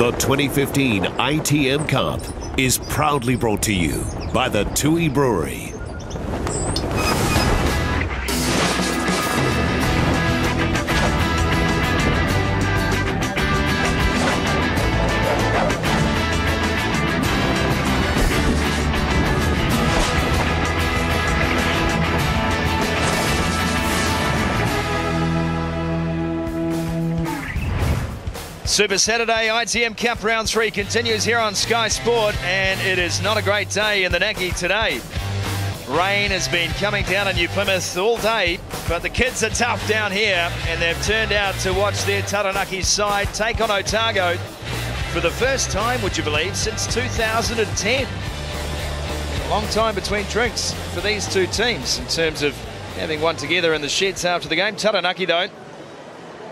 The 2015 ITM Cup is proudly brought to you by the Tui Brewery. Super Saturday ITM Cup Round 3 continues here on Sky Sport, and it is not a great day in the Naki today. Rain has been coming down on New Plymouth all day, but the kids are tough down here, and they've turned out to watch their Taranaki side take on Otago for the first time, would you believe, since 2010. A long time between drinks for these two teams in terms of having one together in the sheds after the game. Taranaki, though,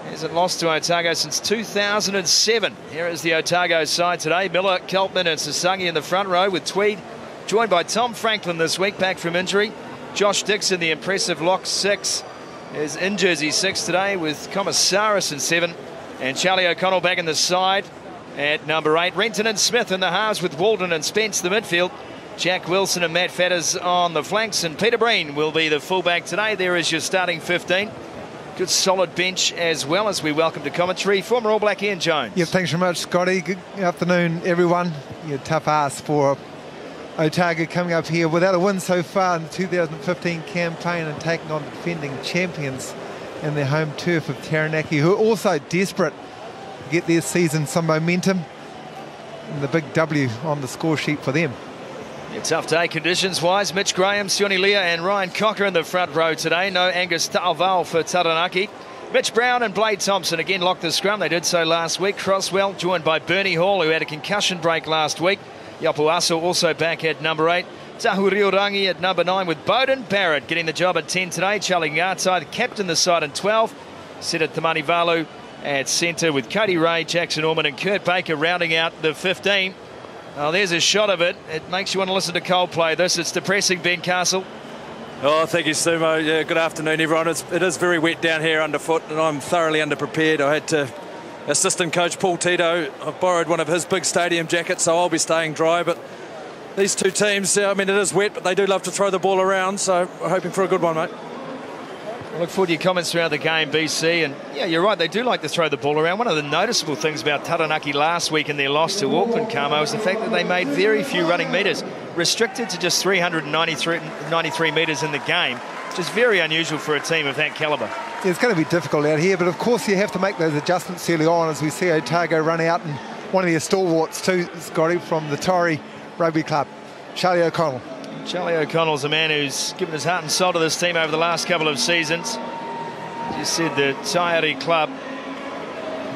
Hasn't lost to Otago since 2007. Here is the Otago side today. Miller, Coltman and Sasagi in the front row with Tweed, joined by Tom Franklin this week, back from injury. Josh Dixon, the impressive lock six, is in jersey six today with Komisaris in seven. And Charlie O'Connell back in the side at number eight. Renton and Smith in the halves with Walden and Spence the midfield. Jack Wilson and Matt Faddes on the flanks. And Peter Breen will be the fullback today. There is your starting 15. Good solid bench as well as we welcome to commentary former All Black Ian Jones. Yeah, thanks very much, Scotty. Good afternoon, everyone. Yeah, tough ask for Otago coming up here without a win so far in the 2015 campaign and taking on the defending champions in their home turf of Taranaki, who are also desperate to get their season some momentum. And the big W on the score sheet for them. Yeah, tough day conditions-wise. Mitch Graham, Sione Leah and Ryan Cocker in the front row today. No Angus Ta'avao for Taranaki. Mitch Brown and Blade Thompson again locked the scrum. They did so last week. Crosswell joined by Bernie Hall, who had a concussion break last week. Iopu-Aso also back at number eight. Tahuriorangi at number nine with Beauden Barrett getting the job at 10 today. Charlie Ngatai, the captain the side in 12. Seta Tamanivalu at centre with Cody Ray, Jackson Ormond and Kurt Baker rounding out the 15. Oh, there's a shot of it. It makes you want to listen to Coldplay. This it's depressing, Ben Castle. Oh, thank you, Sumo. Yeah, good afternoon, everyone. It's, it is very wet down here underfoot, and I'm thoroughly underprepared. I had to assistant coach Paul Tito. I've borrowed one of his big stadium jackets, so I'll be staying dry. But these two teams, I mean, it is wet, but they do love to throw the ball around. So we're hoping for a good one, mate. I look forward to your comments throughout the game, BC. And yeah, you're right, they do like to throw the ball around. One of the noticeable things about Taranaki last week in their loss to Auckland, Kamo, is the fact that they made very few running metres, restricted to just 393 metres in the game, which is very unusual for a team of that calibre. Yeah, it's going to be difficult out here, but of course you have to make those adjustments early on as we see Otago run out and one of their stalwarts too, Scotty, from the Taieri Rugby Club, Charlie O'Connell. Charlie O'Connell's a man who's given his heart and soul to this team over the last couple of seasons. As you said, the Taieri club,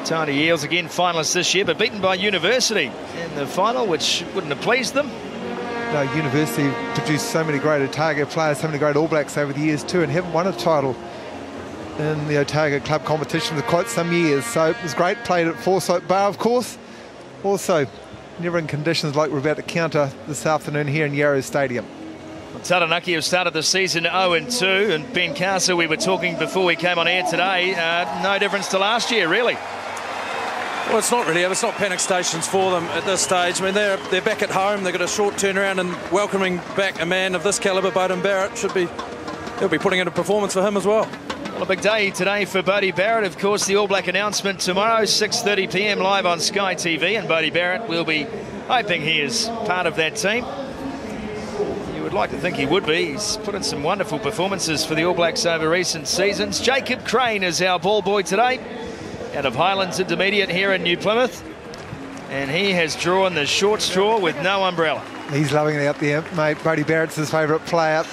Taieri Eels again finalists this year, but beaten by University in the final, which wouldn't have pleased them. No, University produced so many great Otago players, so many great All Blacks over the years too, and haven't won a title in the Otago club competition for quite some years. So it was great, played at Forsyth Bar, of course. Also, never in conditions like we're about to counter this afternoon here in Yarrow Stadium. Taranaki have started the season 0-2, and Ben Castle, we were talking before we came on air today, uh, no difference to last year, really. Well, it's not really. It's not panic stations for them at this stage. I mean, they're they're back at home. They've got a short turnaround, and welcoming back a man of this calibre, Beauden Barrett, should be they'll be putting in a performance for him as well. Well, a big day today for Bodie Barrett. Of course, the All Black announcement tomorrow, 6:30 p.m. live on Sky TV, and Bodie Barrett will be hoping he is part of that team You would like to think he would be. He's put in some wonderful performances for the All Blacks over recent seasons. Jacob Crane is our ball boy today, out of Highlands Intermediate here in New Plymouth. And he has drawn the short straw with no umbrella. He's loving it out there, mate. Bodie Barrett's his favourite player.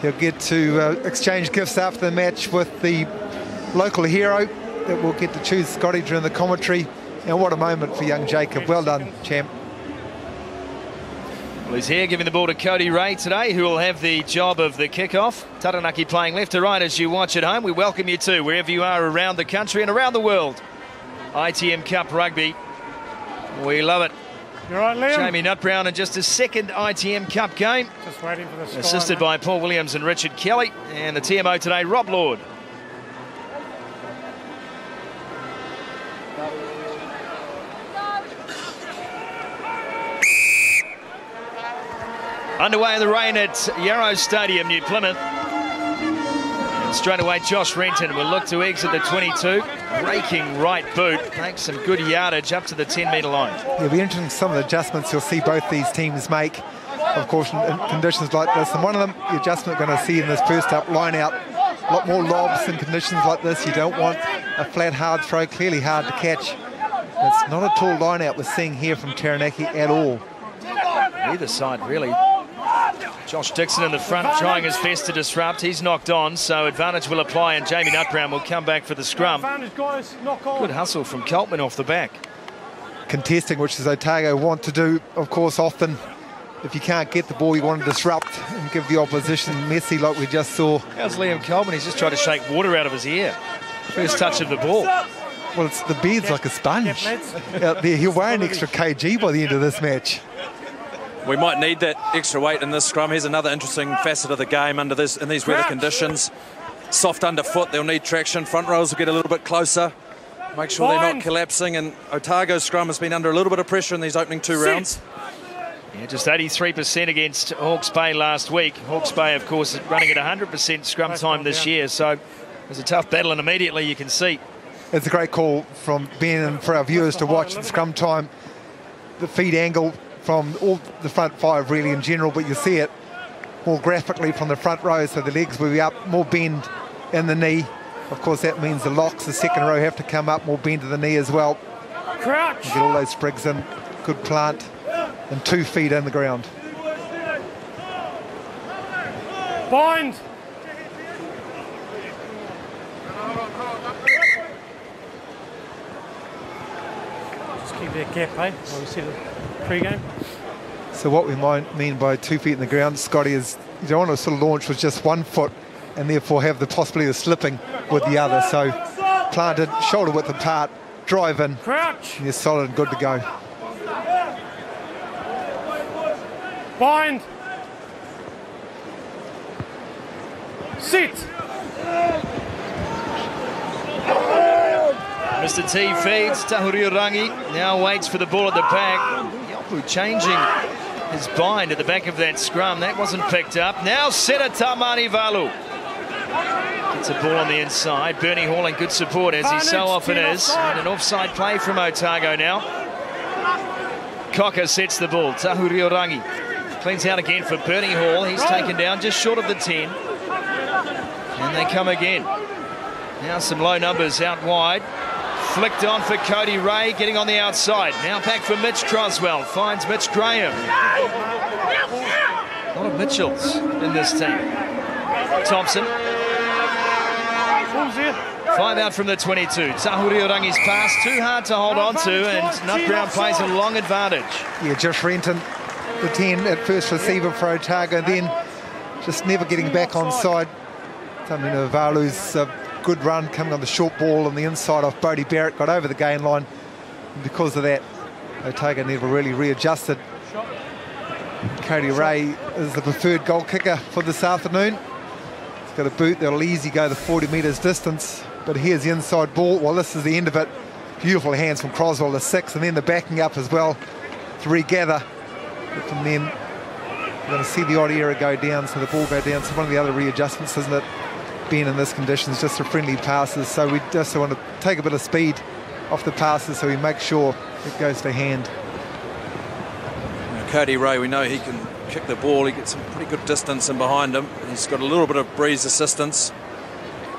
He'll get to uh, exchange gifts after the match with the local hero that will get to choose Scotty during the commentary. And what a moment for young Jacob. Well done, champ. Well, he's here giving the ball to Cody Ray today, who will have the job of the kickoff. Taranaki playing left to right as you watch at home. We welcome you too, wherever you are around the country and around the world. ITM Cup Rugby. We love it. You Liam? Jamie Nutbrown in just his second ITM Cup game. Just waiting for the Assisted by Paul Williams and Richard Kelly. And the TMO today, Rob Lord. Underway in the rain at Yarrow Stadium, New Plymouth. Straight away, Josh Renton will look to exit the 22. Breaking right boot, makes some good yardage up to the 10 metre line. It'll be interesting some of the adjustments you'll see both these teams make, of course, in, conditions like this. And one of them, the adjustment going to see in this first up line out, a lot more lobs in conditions like this. You don't want a flat, hard throw, clearly hard to catch. It's not a tall line out we're seeing here from Taranaki at all. Either side, really. Josh Dixon in the front trying his best to disrupt. He's knocked on, so advantage will apply, and Jamie Nutbrown will come back for the scrum. Good hustle from Coltman off the back. Contesting, which is Otago want to do, of course, often. If you can't get the ball, you want to disrupt and give the opposition messy like we just saw. How's Liam Coltman? He's just trying to shake water out of his ear. First touch of the ball. Well, it's the beard's like a sponge out there. He'll weigh an extra kg by the end of this match we might need that extra weight in this scrum. Here's another interesting facet of the game under this in these weather conditions. Soft underfoot, they'll need traction. Front rows will get a little bit closer. Make sure they're not collapsing. And Otago's scrum has been under a little bit of pressure in these opening two rounds. Yeah, just 83% against Hawke's Bay last week. Hawke's Bay, of course, running at 100% scrum time this year. So it was a tough battle, and immediately you can see. It's a great call from Ben and for our viewers to watch the scrum time. The feed angle from all the front five really in general, but you see it more graphically from the front row, so the legs will be up, more bend in the knee. Of course, that means the locks, the second row, have to come up, more bend to the knee as well. Crouch. get all those sprigs in, good plant, and two feet in the ground. Bind. Gap, eh? While we see the pre-game. So what we might mean by two feet in the ground, Scotty, is you don't want to sort of launch with just one foot and therefore have the possibility of slipping with the other. So planted, shoulder width apart, drive in, Crouch. you're solid and good to go. Bind. Sit. Mr. T feeds, Rangi now waits for the ball at the back. Iopu changing his bind at the back of that scrum. That wasn't picked up. Now Seta Tamanivalu. Gets a ball on the inside. Bernie Hall in good support as he so often is. And an offside play from Otago now. Cocker sets the ball. Rangi cleans out again for Bernie Hall. He's taken down just short of the 10. And they come again. Now some low numbers out wide. Flicked on for Cody Ray, getting on the outside. Now back for Mitch Croswell. Finds Mitch Graham. A lot of Mitchells in this team. Thompson. Five out from the 22. Tahuriorangi's pass, too hard to hold on to, and Nutbrown plays a long advantage. Yeah, Josh Renton, the 10 at first receiver for Otago, then just never getting back on side. Tamanivalu's uh, good run coming on the short ball on the inside off Bodie Barrett, got over the gain line. And because of that, Otago never really readjusted. Cody Ray is the preferred goal kicker for this afternoon. He's got a boot that'll easy go the 40 metres distance. But here's the inside ball. Well, this is the end of it. Beautiful hands from Croswell to six, and then the backing up as well to regather. But from then, you're going to see the odd error go down, so the ball go down. So one of the other readjustments, isn't it? Being in this conditions, just a friendly passes. So we just want to take a bit of speed off the passes so we make sure it goes to hand. Cody Ray, we know he can kick the ball. He gets some pretty good distance in behind him. He's got a little bit of breeze assistance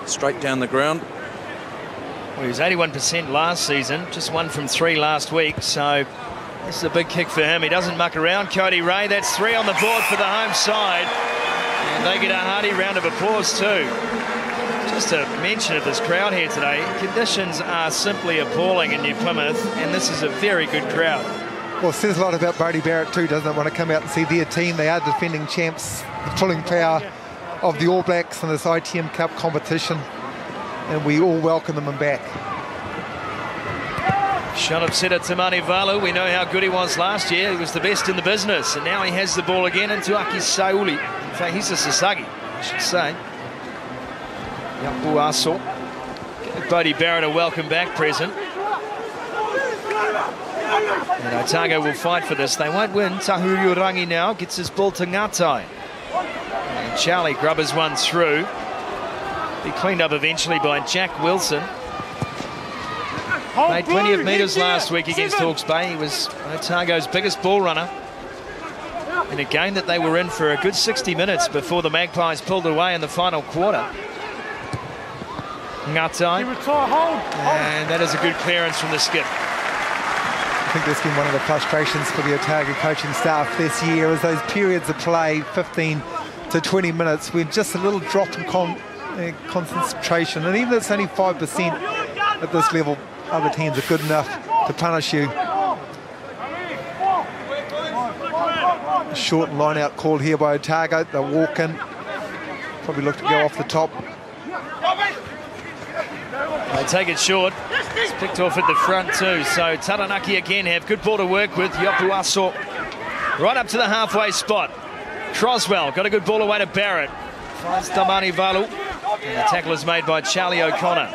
straight down the ground. Well, he was 81% last season, just one from three last week. So this is a big kick for him. He doesn't muck around. Cody Ray, that's three on the board for the home side. And they get a hearty round of applause too. Just a mention of this crowd here today. Conditions are simply appalling in New Plymouth, and this is a very good crowd. Well, it says a lot about Bodie Barrett too, doesn't it? Want to come out and see their team. They are defending champs, the pulling power of the All Blacks in this ITM Cup competition, and we all welcome them back. Shot of Seta Tamanivalu. We know how good he was last year. He was the best in the business. And now he has the ball again into Aki Sauli. In fact, he's a Sasagi, I should say. Iopu-Aso. Bodie Barrett a welcome back present. And uh, Otago will fight for this. They won't win. Rangi now gets his ball to Ngatai. And Charlie grubbers one through. Be cleaned up eventually by Jack Wilson. Made plenty of metres last week against Hawke's Bay. He was uh, Otago's biggest ball runner in a game that they were in for a good 60 minutes before the Magpies pulled away in the final quarter. Ngatai. And that is a good clearance from the skip. I think that's been one of the frustrations for the Otago coaching staff this year is those periods of play, 15 to 20 minutes, with just a little drop in con uh, concentration. And even if it's only 5% at this level, other teams are good enough to punish you. Short line out called here by Otago. They'll walk in. Probably look to go off the top. They take it short. It's picked off at the front too. So Taranaki again have good ball to work with. Iopu-Aso right up to the halfway spot. Croswell got a good ball away to Barrett. Finds Tamanivalu. And the tackle is made by Charlie O'Connor.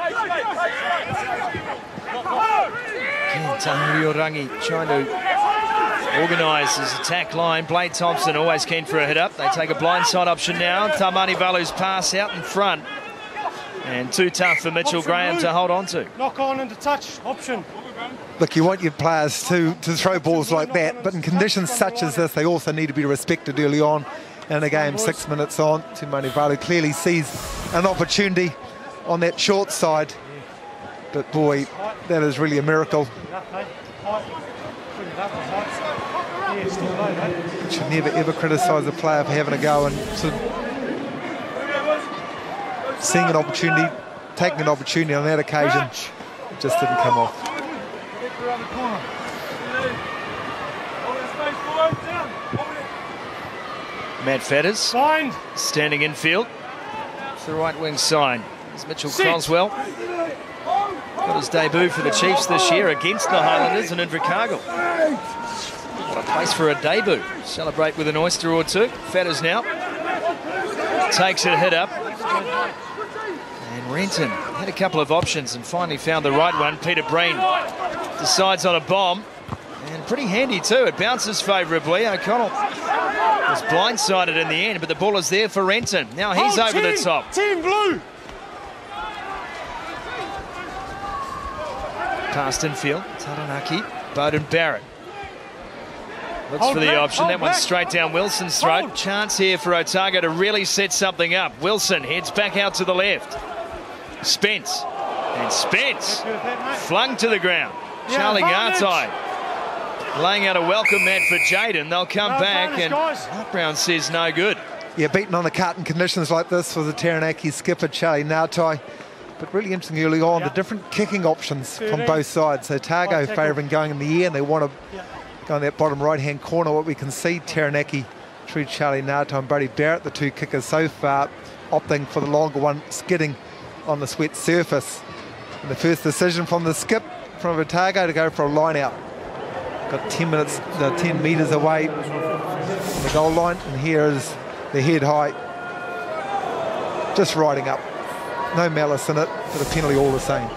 Again, Rangi trying to organise his attack line. Blade Thompson always keen for a hit up. They take a blindside option now. Tamanivalu's pass out in front. And too tough for Mitchell option Graham to hold on to. Knock on into touch, option. Look, you want your players to, to throw balls like that, but in conditions such as this, they also need to be respected early on in the game, six minutes on. Tamanivalu clearly sees an opportunity on that short side. But boy, that is really a miracle. Should never ever criticise a player for having a go and sort of seeing an opportunity, taking an opportunity on that occasion. It just didn't come off. Matt Faddes standing in field. It's the right wing sign. It's Mitchell Six. Croswell. Got his debut for the Chiefs this year against the Highlanders and in Invercargill. What a place for a debut. Celebrate with an oyster or two. Faddes now. Takes it hit up. Renton had a couple of options and finally found the right one. Peter Breen decides on a bomb. And pretty handy too. It bounces favourably. O'Connell was blindsided in the end, but the ball is there for Renton. Now he's oh, over team, the top. Team blue. Past infield. Taranaki. Beauden Barrett. Looks hold for the back, option. That one's straight down Wilson's throat. Hold. Chance here for Otago to really set something up. Wilson heads back out to the left. Spence. And Spence flung to the ground. Yeah, Charlie Ngatai laying out a welcome mat for Jaden. They'll come no back and Mark Brown says no good. Yeah, beaten on the cut in conditions like this was the Taranaki skipper Charlie Ngatai. But really interesting early on, the different kicking options from both sides. So Targo favouring going in the air and they want to go in that bottom right-hand corner. What we can see, Taranaki, True Charlie Ngatai and Brady Barrett, the two kickers so far, opting for the longer one, skidding on the sweat surface. And the first decision from the skip from Otago to go for a line out. Got 10 minutes, uh, 10 metres away from the goal line, and here is the head height. just riding up. No malice in it, but a penalty all the same.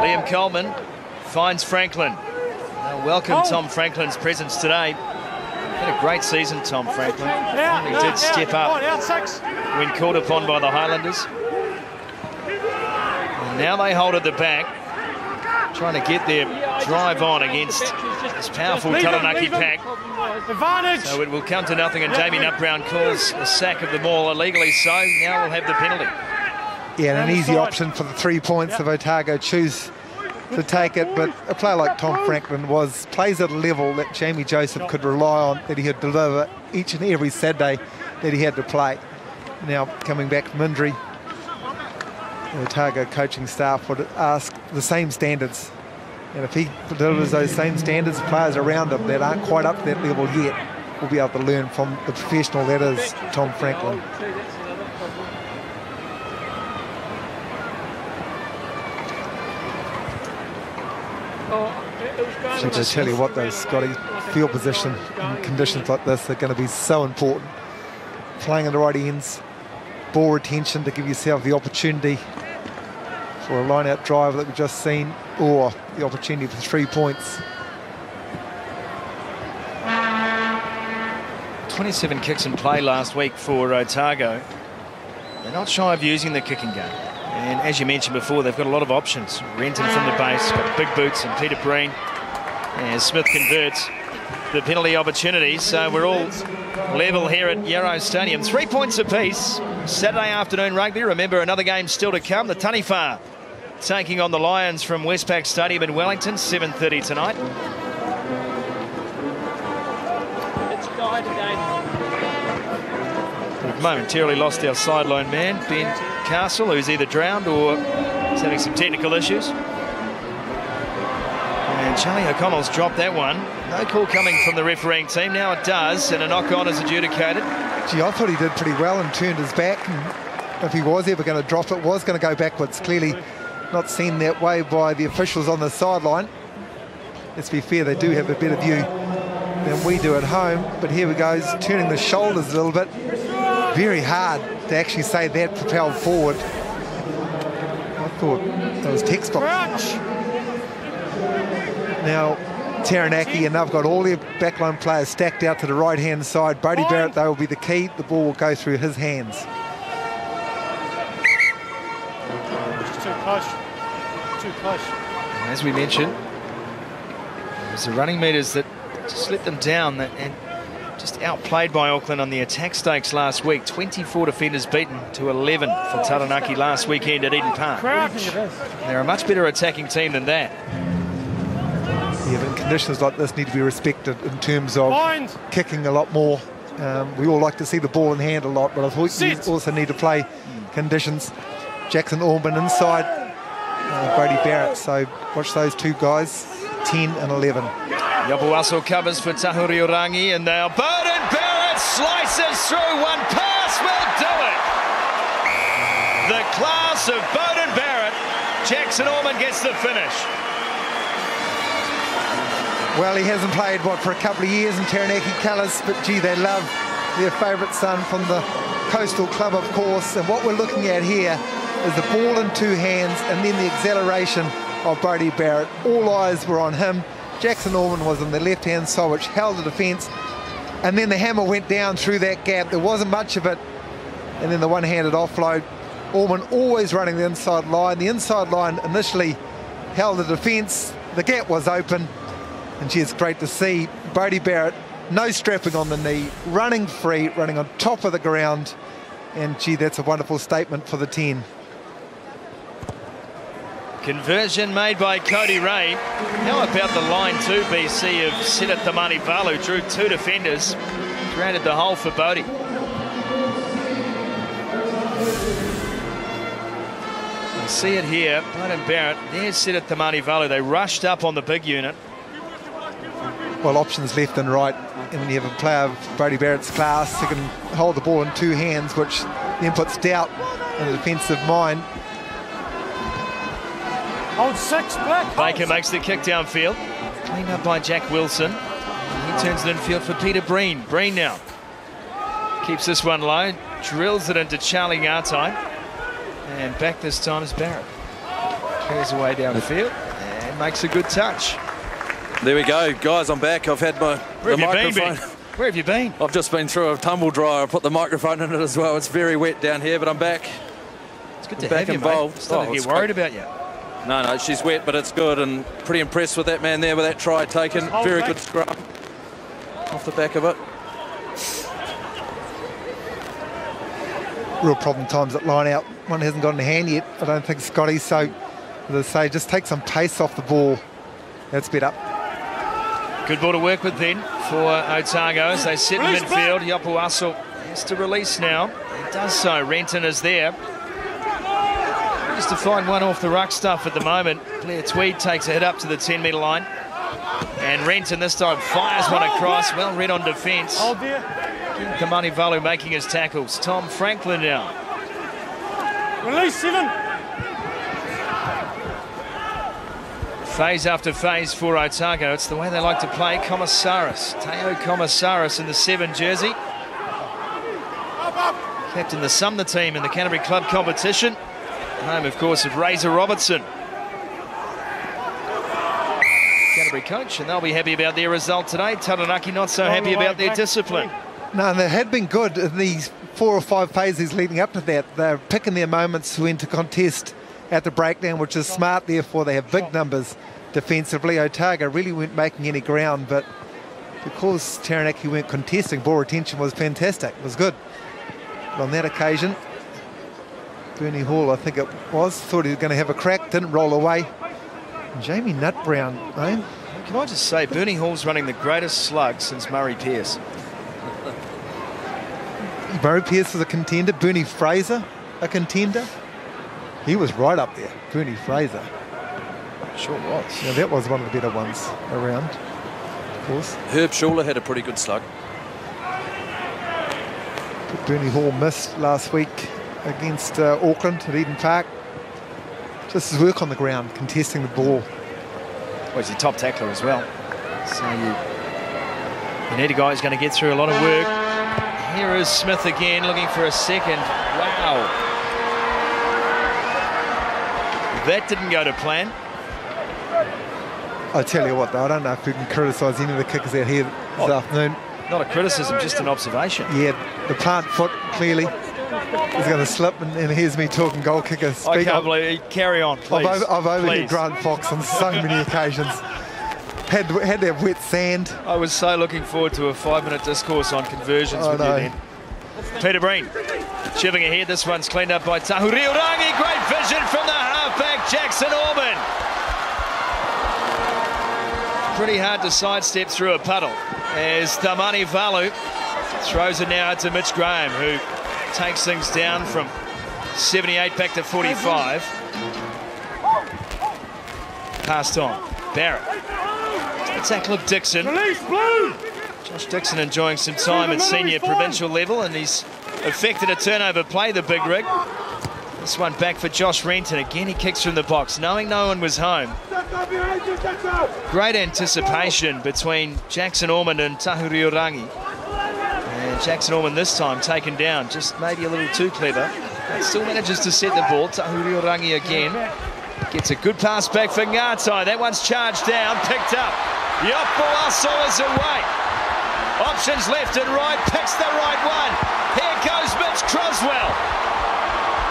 Liam Coltman finds Franklin. Now welcome oh. Tom Franklin's presence today. Had a great season, Tom Franklin. Yeah, he did step up when called upon by the Highlanders. Now they hold at the back, trying to get their drive on against this powerful Taranaki pack. Advantage. So it will come to nothing, and Damien Nutbrown calls a sack of the ball illegally. So now we'll have the penalty. Yeah, and an easy option for the three points of Otago choose to take it. But a player like Tom Franklin was plays at a level that Jamie Joseph could rely on, that he had deliver each and every Saturday that he had to play. Now coming back from injury, the Otago coaching staff would ask the same standards. And if he delivers those same standards, players around him that aren't quite up to that level yet will be able to learn from the professional that is Tom Franklin. To tell you what, those Scotty field position in conditions like this are going to be so important. Playing in the right ends, ball retention to give yourself the opportunity for a line-out drive that we've just seen, or the opportunity for three points. 27 kicks in play last week for Otago. They're not shy of using the kicking game. And as you mentioned before, they've got a lot of options. Renton from the base, got big boots and Peter Breen. And Smith converts the penalty opportunity. So we're all level here at Yarrow Stadium. Three points apiece. Saturday afternoon rugby. Remember, another game still to come. The Taniwha taking on the Lions from Westpac Stadium in Wellington, 7.30 tonight. We've momentarily lost our sideline man, Ben Castle, who's either drowned or is having some technical issues. And Charlie O'Connell's dropped that one. No call coming from the refereeing team. Now it does, and a knock-on is adjudicated. Gee, I thought he did pretty well and turned his back. And if he was ever going to drop it, was going to go backwards. Clearly not seen that way by the officials on the sideline. Let's be fair, they do have a better view than we do at home. But here we go, turning the shoulders a little bit. Very hard to actually say that propelled forward. I thought that was textbook. Now, Taranaki and they've got all their backline players stacked out to the right-hand side. Brodie Barrett, they will be the key. The ball will go through his hands. too close. Too close. As we mentioned, it was the running meters that just let them down and just outplayed by Auckland on the attack stakes last week. 24 defenders beaten to 11 for Taranaki last weekend at Eden Park. Crouch. They're a much better attacking team than that. Yeah, but conditions like this need to be respected in terms of Lines. kicking a lot more. Um, we all like to see the ball in hand a lot, but I thought you also need to play conditions. Jackson Ormond inside, uh, Brodie Barrett. So watch those two guys, 10 and 11. Iopu-Aso covers for Tahuriorangi and now Beauden Barrett slices through one pass will do it. The class of Beauden Barrett. Jackson Ormond gets the finish. Well, he hasn't played, what, for a couple of years in Taranaki colours, but gee, they love their favourite son from the Coastal Club, of course. And what we're looking at here is the ball in two hands and then the acceleration of Brodie Barrett. All eyes were on him. Jackson Ormond was on the left-hand side, which held the defence. And then the hammer went down through that gap. There wasn't much of it. And then the one-handed offload. Ormond always running the inside line. The inside line initially held the defence. The gap was open. And she is great to see Brodie Barrett, no strapping on the knee, running free, running on top of the ground. And gee, that's a wonderful statement for the 10. Conversion made by Cody Ray. How about the line two BC of Siddharth Tamani Drew two defenders, created the hole for Bodie. See it here, Beauden Barrett, there's Siddharth Tamani They rushed up on the big unit. Well, options left and right. And when you have a player of Brodie Barrett's class who can hold the ball in two hands, which then puts doubt in the defensive mind. Hold six, Black. Baker six. makes the kick downfield. Cleaned up by Jack Wilson. He turns it infield for Peter Breen. Breen now keeps this one low, drills it into Charlie Ngatai. And back this time is Barrett. Carries away down the field and makes a good touch. There we go, guys. I'm back. I've had my Where the have you been, microphone. Where have you been? I've just been through a tumble dryer. I put the microphone in it as well. It's very wet down here, but I'm back. It's good to Back have you, involved. mate. Starting Oh, to it's get worried great. about you. No, no, she's wet, but it's good, and pretty impressed with that man there with that try taken. Hold Very back. good scrum off the back of it. Real problem times at line out. One hasn't got in hand yet, I don't think, Scotty. So, as I say, just take some pace off the ball. That's better. Good ball to work with then for Otago as they sit in Release midfield. Iopu-Aso has to release now. He does so. Renton is there. Just to find one off the ruck stuff at the moment. Blair Tweed takes a hit up to the 10 metre line. And Renton this time fires one oh, across. Well read on defence. Oh there. Tamanivalu making his tackles. Tom Franklin now. Release seven. Phase after phase for Otago. It's the way they like to play. Commissaris. Teo Commissaris in the 7 jersey. Captain the Sumner team in the Canterbury Club competition. Home, of course, of Razor Robertson. Canterbury coach, and they'll be happy about their result today. Taranaki not so happy about their discipline. No, they had been good in these four or five phases leading up to that. They're picking their moments when to contest at the breakdown, which is smart. Therefore, they have big numbers defensively. Otago really weren't making any ground, but because Taranaki weren't contesting, ball retention was fantastic. It was good. But on that occasion, Bernie Hall, I think it was, thought he was going to have a crack, didn't roll away. Jamie Nutbrown, eh? Can I just say, Bernie Hall's running the greatest slug since Murray Pierce. Murray Pierce was a contender. Bernie Fraser, a contender. He was right up there, Bernie Fraser. Sure was. Yeah, that was one of the better ones around, of course. Herb Schuler had a pretty good slug. But Bernie Hall missed last week against uh, Auckland at Eden Park. Just his work on the ground, contesting the ball. Well, he's a top tackler as well. So you, you need a guy who's going to get through a lot of work. Here is Smith again, looking for a second. Wow. That didn't go to plan. I tell you what, though, I don't know if we can criticise any of the kickers out here this Oh. afternoon. Not a criticism, just an observation. Yeah, the plant foot clearly is going to slip, and, and here's me talking goal kicker. I Speak can't up. believe it. Carry on, I've, please. I've overheard Please. Grant Fox on so many occasions. Had had to have wet sand. I was so looking forward to a five-minute discourse on conversions I with you then. Peter Breen chipping ahead. This one's cleaned up by Tahuriorangi. Great vision from the halfback, Jackson Ormond. Pretty hard to sidestep through a puddle as Tamanivalu throws it now to Mitch Graham, who takes things down from 78 back to 45. Passed on. Barrett. The tackle of Dixon. Josh Dixon enjoying some time at senior provincial level and he's effected a turnover play, the big rig. This one back for Josh Renton. Again, he kicks from the box, knowing no one was home. Great anticipation between Jackson Ormond and Tahuri. And Jackson Ormond this time taken down, just maybe a little too clever. But still manages to set the ball. Tahuri again. Gets a good pass back for Ngatai. That one's charged down, picked up. Yopo Aso is away. Options left and right, picks the right one. Goes Croswell.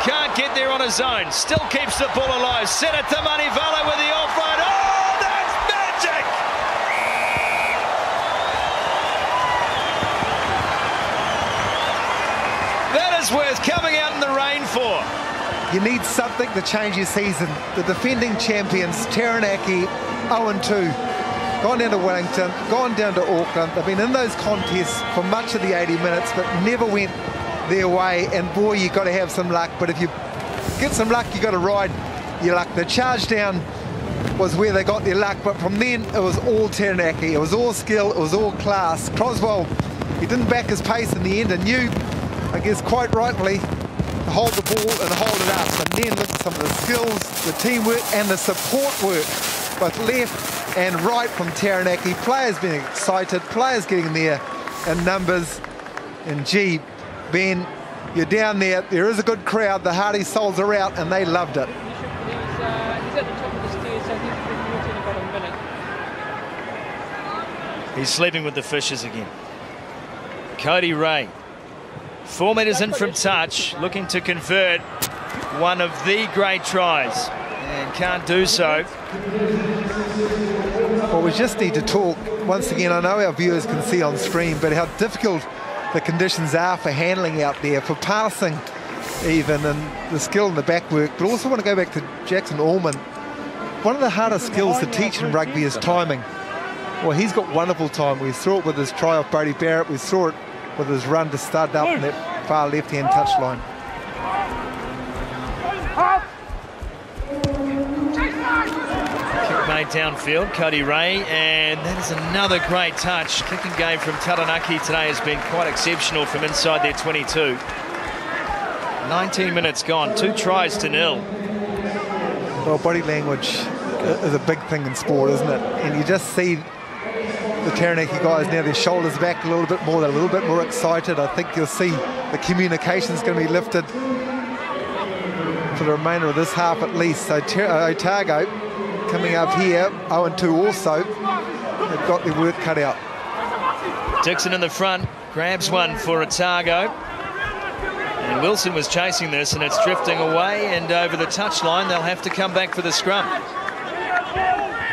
Can't get there on his own. Still keeps the ball alive. Seta Tamanivalu with the offload. Oh, that's magic! That is worth coming out in the rain for. You need something to change your season. The defending champions, Taranaki, 0-2. Gone down to Wellington, gone down to Auckland. They've been in those contests for much of the 80 minutes, but never went their way. And boy, you got to have some luck. But if you get some luck, you got to ride your luck. The charge down was where they got their luck, but from then it was all Taranaki. It was all skill, it was all class. Croswell, he didn't back his pace in the end and knew, I guess quite rightly, to hold the ball and hold it up. And then look at some of the skills, the teamwork and the support work, both left and right from Taranaki. Players being excited, players getting there in numbers. And gee, Ben, you're down there, there is a good crowd, the Hardy Souls are out and they loved it. He's, he's at the top of the stairs, so I think we'll be in about a minute. He's sleeping with the fishes again. Cody Ray, four metres in from touch, looking to convert one of the great tries and can't do so. Well, we just need to talk once again. I know our viewers can see on screen, but how difficult the conditions are for handling out there, for passing even, and the skill in the back work. But also want to go back to Jackson Ormond. One of the hardest skills to teach in rugby is timing. Well, he's got wonderful time. We saw it with his try off Brody Barrett. We saw it with his run to start up in that far left-hand touchline. Downfield, Cody Ray, and that is another great touch. Kicking game from Taranaki today has been quite exceptional from inside their 22. 19 minutes gone, two tries to nil. Well, body language is a big thing in sport, isn't it? And you just see the Taranaki guys now, their shoulders back a little bit more, they're a little bit more excited. I think you'll see the communication's going to be lifted. for the remainder of this half at least. So uh, Otago coming up here, 0-2 also. They've got their work cut out. Dixon in the front, grabs one for Otago. And Wilson was chasing this and it's drifting away and over the touchline they'll have to come back for the scrum.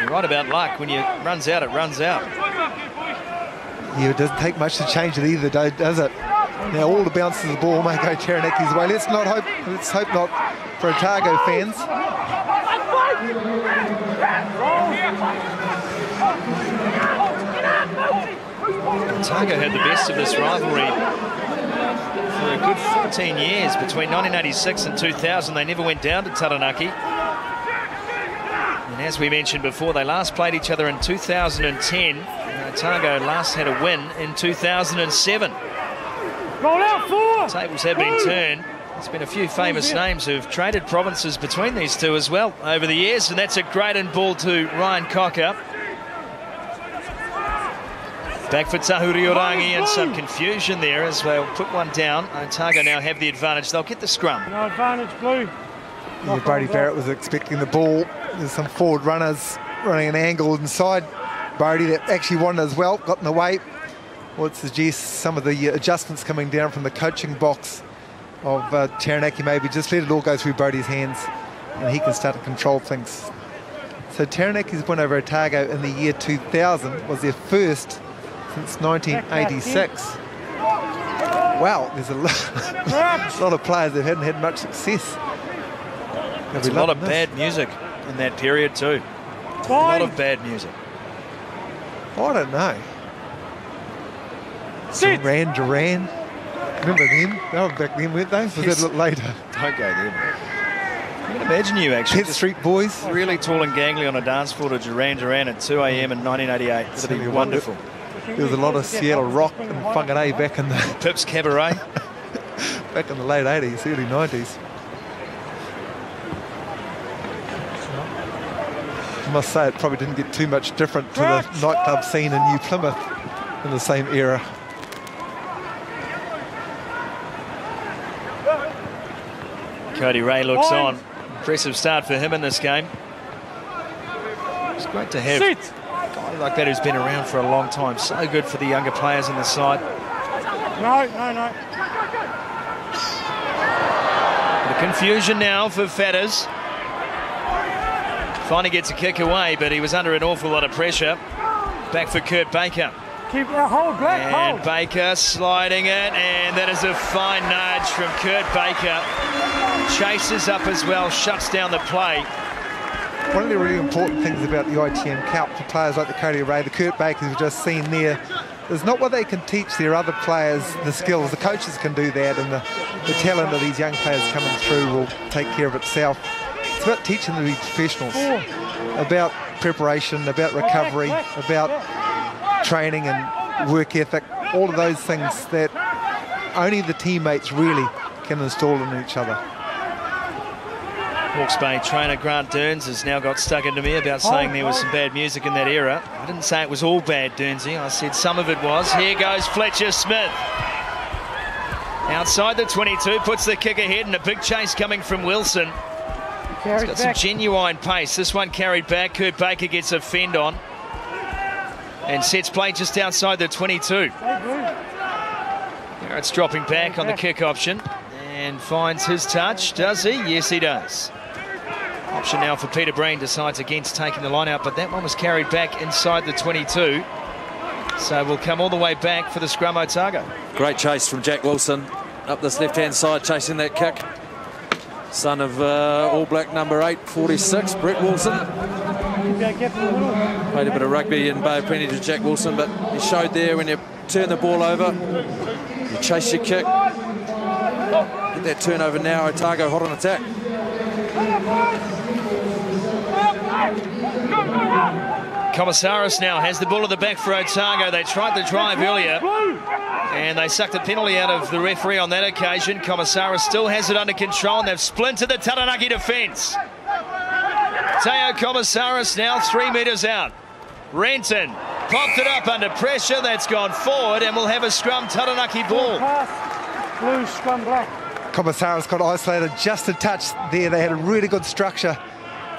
You're right about luck. When it runs out, it runs out. Yeah, it doesn't take much to change it either, does it? Now all the bounces of the ball may go Taranaki's way. Let's not hope. Let's hope not for Otago fans. Otago had the best of this rivalry for a good 14 years. Between 1986 and 2000, they never went down to Taranaki. And as we mentioned before, they last played each other in 2010. Otago uh, last had a win in 2007. Roll out forward. Tables have been turned. There's been a few famous names who've traded provinces between these two as well over the years, and that's a great end ball to Ryan Cocker. Back for Tahuriorangi and some confusion there as they'll put one down. Otago now have the advantage. They'll get the scrum. No advantage, blue. Yeah, Brody Barrett was expecting the ball. There's some forward runners running an angle inside. Brody that actually wanted as well, got in the way. Would suggest some of the adjustments coming down from the coaching box of uh, Taranaki maybe just let it all go through Brody's hands and he can start to control things. So Taranaki's win over Otago in the year 2000 was their first since 1986. Wow, there's a lot, a lot of players that hadn't had much success. There's a lot of this. bad music in that period too. A lot of bad music. I don't know. Sit. Duran Duran. Remember them? They were back then, weren't they? Was yes. that a little later? Don't go there. I can imagine you actually. Pet Street Boys. Really tall and gangly on a dance floor to Duran Duran at 2 a.m. in 1988. That'd be wonderful. There was a lot of Seattle rock and Whangarei back in the... Pips Cabaret. back in the late 80s, early 90s. I must say it probably didn't get too much different to the nightclub scene in New Plymouth in the same era. Cody Ray looks on. Impressive start for him in this game. It's great to have Sit. a guy like that who's been around for a long time. So good for the younger players in the side. No, no, no. The confusion now for Faddes. Finally gets a kick away, but he was under an awful lot of pressure. Back for Kurt Baker. Keep that hold, Black. And hold. Baker sliding it, and that is a fine nudge from Kurt Baker. Chases up as well, shuts down the play. One of the really important things about the ITM Cup for players like the Cody Ray, the Kurt Bakers we've just seen there, is not what they can teach their other players, the skills. The coaches can do that, and the, the talent of these young players coming through will take care of itself. It's about teaching be professionals, about preparation, about recovery, about training and work ethic, all of those things that only the teammates really can install in each other. Hawke's Bay trainer Grant Derns has now got stuck into me about saying there was some bad music in that era. I didn't say it was all bad, Dernsy. I said some of it was. Here goes Fletcher Smith. Outside the 22, puts the kick ahead and a big chase coming from Wilson. He's got some genuine pace. This one carried back. Kurt Baker gets a fend on. And sets play just outside the 22. It's dropping back on the kick option. And finds his touch. Does he? Yes, he does. Option now for Peter Breen. Decides against taking the line out. But that one was carried back inside the 22. So we'll come all the way back for the scrum Otago. Great chase from Jack Wilson. Up this left-hand side, chasing that kick son of uh, All Black number 8, 46, Brett Wilson. Played a bit of rugby in Bay of Plenty to Jack Wilson, but he showed there when you turn the ball over, you chase your kick. Get that turnover now, Otago hot on attack. Komisaris now has the ball at the back for Otago. They tried the drive earlier. And they sucked a penalty out of the referee on that occasion. Komisaris still has it under control, and they've splintered the Taranaki defence. Teo Komisaris now three metres out. Renton popped it up under pressure. That's gone forward, and we'll have a scrum Taranaki ball. Blue scrum black. Komisaris got isolated just a touch there. They had a really good structure.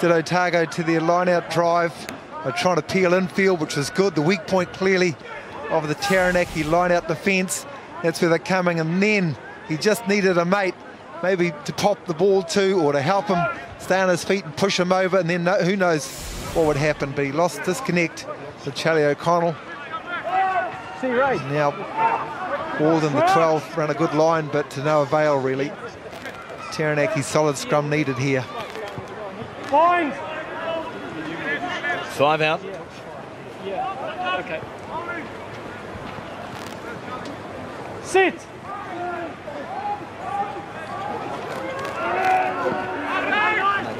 Did Otago to their line-out drive. They're trying to peel infield, which was good. The weak point clearly of the Taranaki line-out defence. That's where they're coming. And then he just needed a mate, maybe to pop the ball to or to help him stay on his feet and push him over. And then no, who knows what would happen. But he lost disconnect with Charlie O'Connell. See right. Now, Walden, the 12, ran a good line, but to no avail, really. Taranaki solid scrum needed here. Fine. Five out. Yeah. Okay. Sit.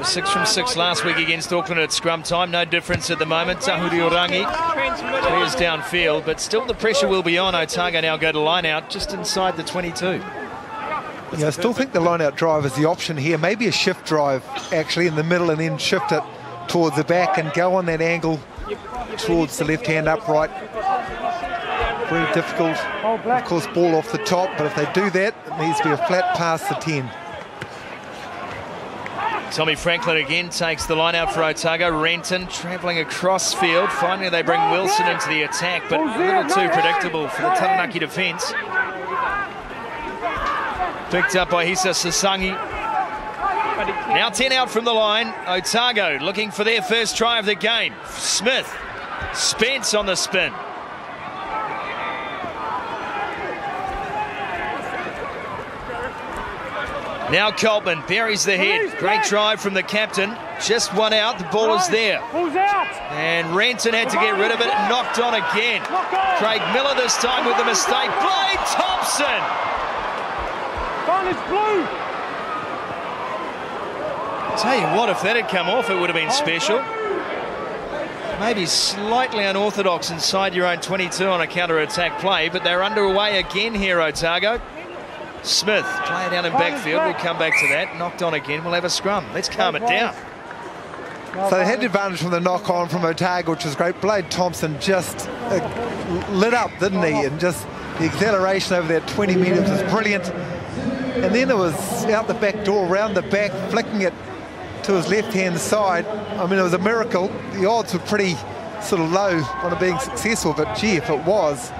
Six from six last week against Auckland at scrum time. No difference at the moment. Tahuriorangi clears downfield, but still the pressure will be on. Otago now go to line out just inside the 22. Yeah, I still think the line-out drive is the option here. Maybe a shift drive, actually, in the middle and then shift it towards the back and go on that angle towards the left-hand upright. Very difficult. Of course, ball off the top, but if they do that, it needs to be a flat past the 10. Tommy Franklin again takes the line out for Otago. Renton travelling across field. Finally, they bring Wilson into the attack, but a little too predictable for the Taranaki defence. Picked up by Hisa Sasagi. Now 10 out from the line. Otago looking for their first try of the game. Smith. Spence on the spin. Now Coltman buries the head. Great drive from the captain. Just one out. The ball is there. Who's out? And Renton had to get rid of it. Knocked on again. Craig Millar this time with the mistake. Blade Thompson. Fine, it's blue. Tell you what, if that had come off, it would have been special. Maybe slightly unorthodox inside your own 22 on a counter-attack play, but they're underway again here, Otago. Smith, play down in backfield. We'll come back to that. Knocked on again. We'll have a scrum. Let's calm it down. So they had the advantage from the knock on from Otago, which was great. Blade Thompson just uh, lit up, didn't he? And just the acceleration over that 20 metres was brilliant. And then it was out the back door, round the back, flicking it to his left-hand side. I mean, it was a miracle. The odds were pretty sort of low on it being successful, but gee, if it was,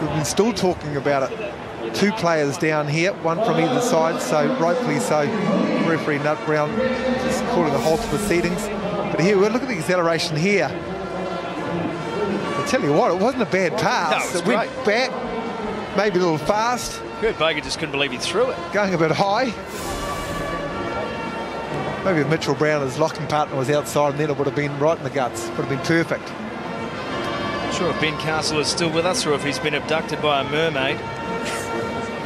we've been still talking about it. Two players down here, one from either side, so rightfully so. Referee Nutbrown just calling a halt to proceedings. But here, look at the acceleration here. I tell you what, it wasn't a bad pass. No, it it went back, maybe a little fast, Kurt Baker just couldn't believe he threw it. going a bit high. Maybe if Mitchell Brown, his locking partner, was outside, and then it would have been right in the guts. Would have been perfect. Not sure if Ben Castle is still with us or if he's been abducted by a mermaid.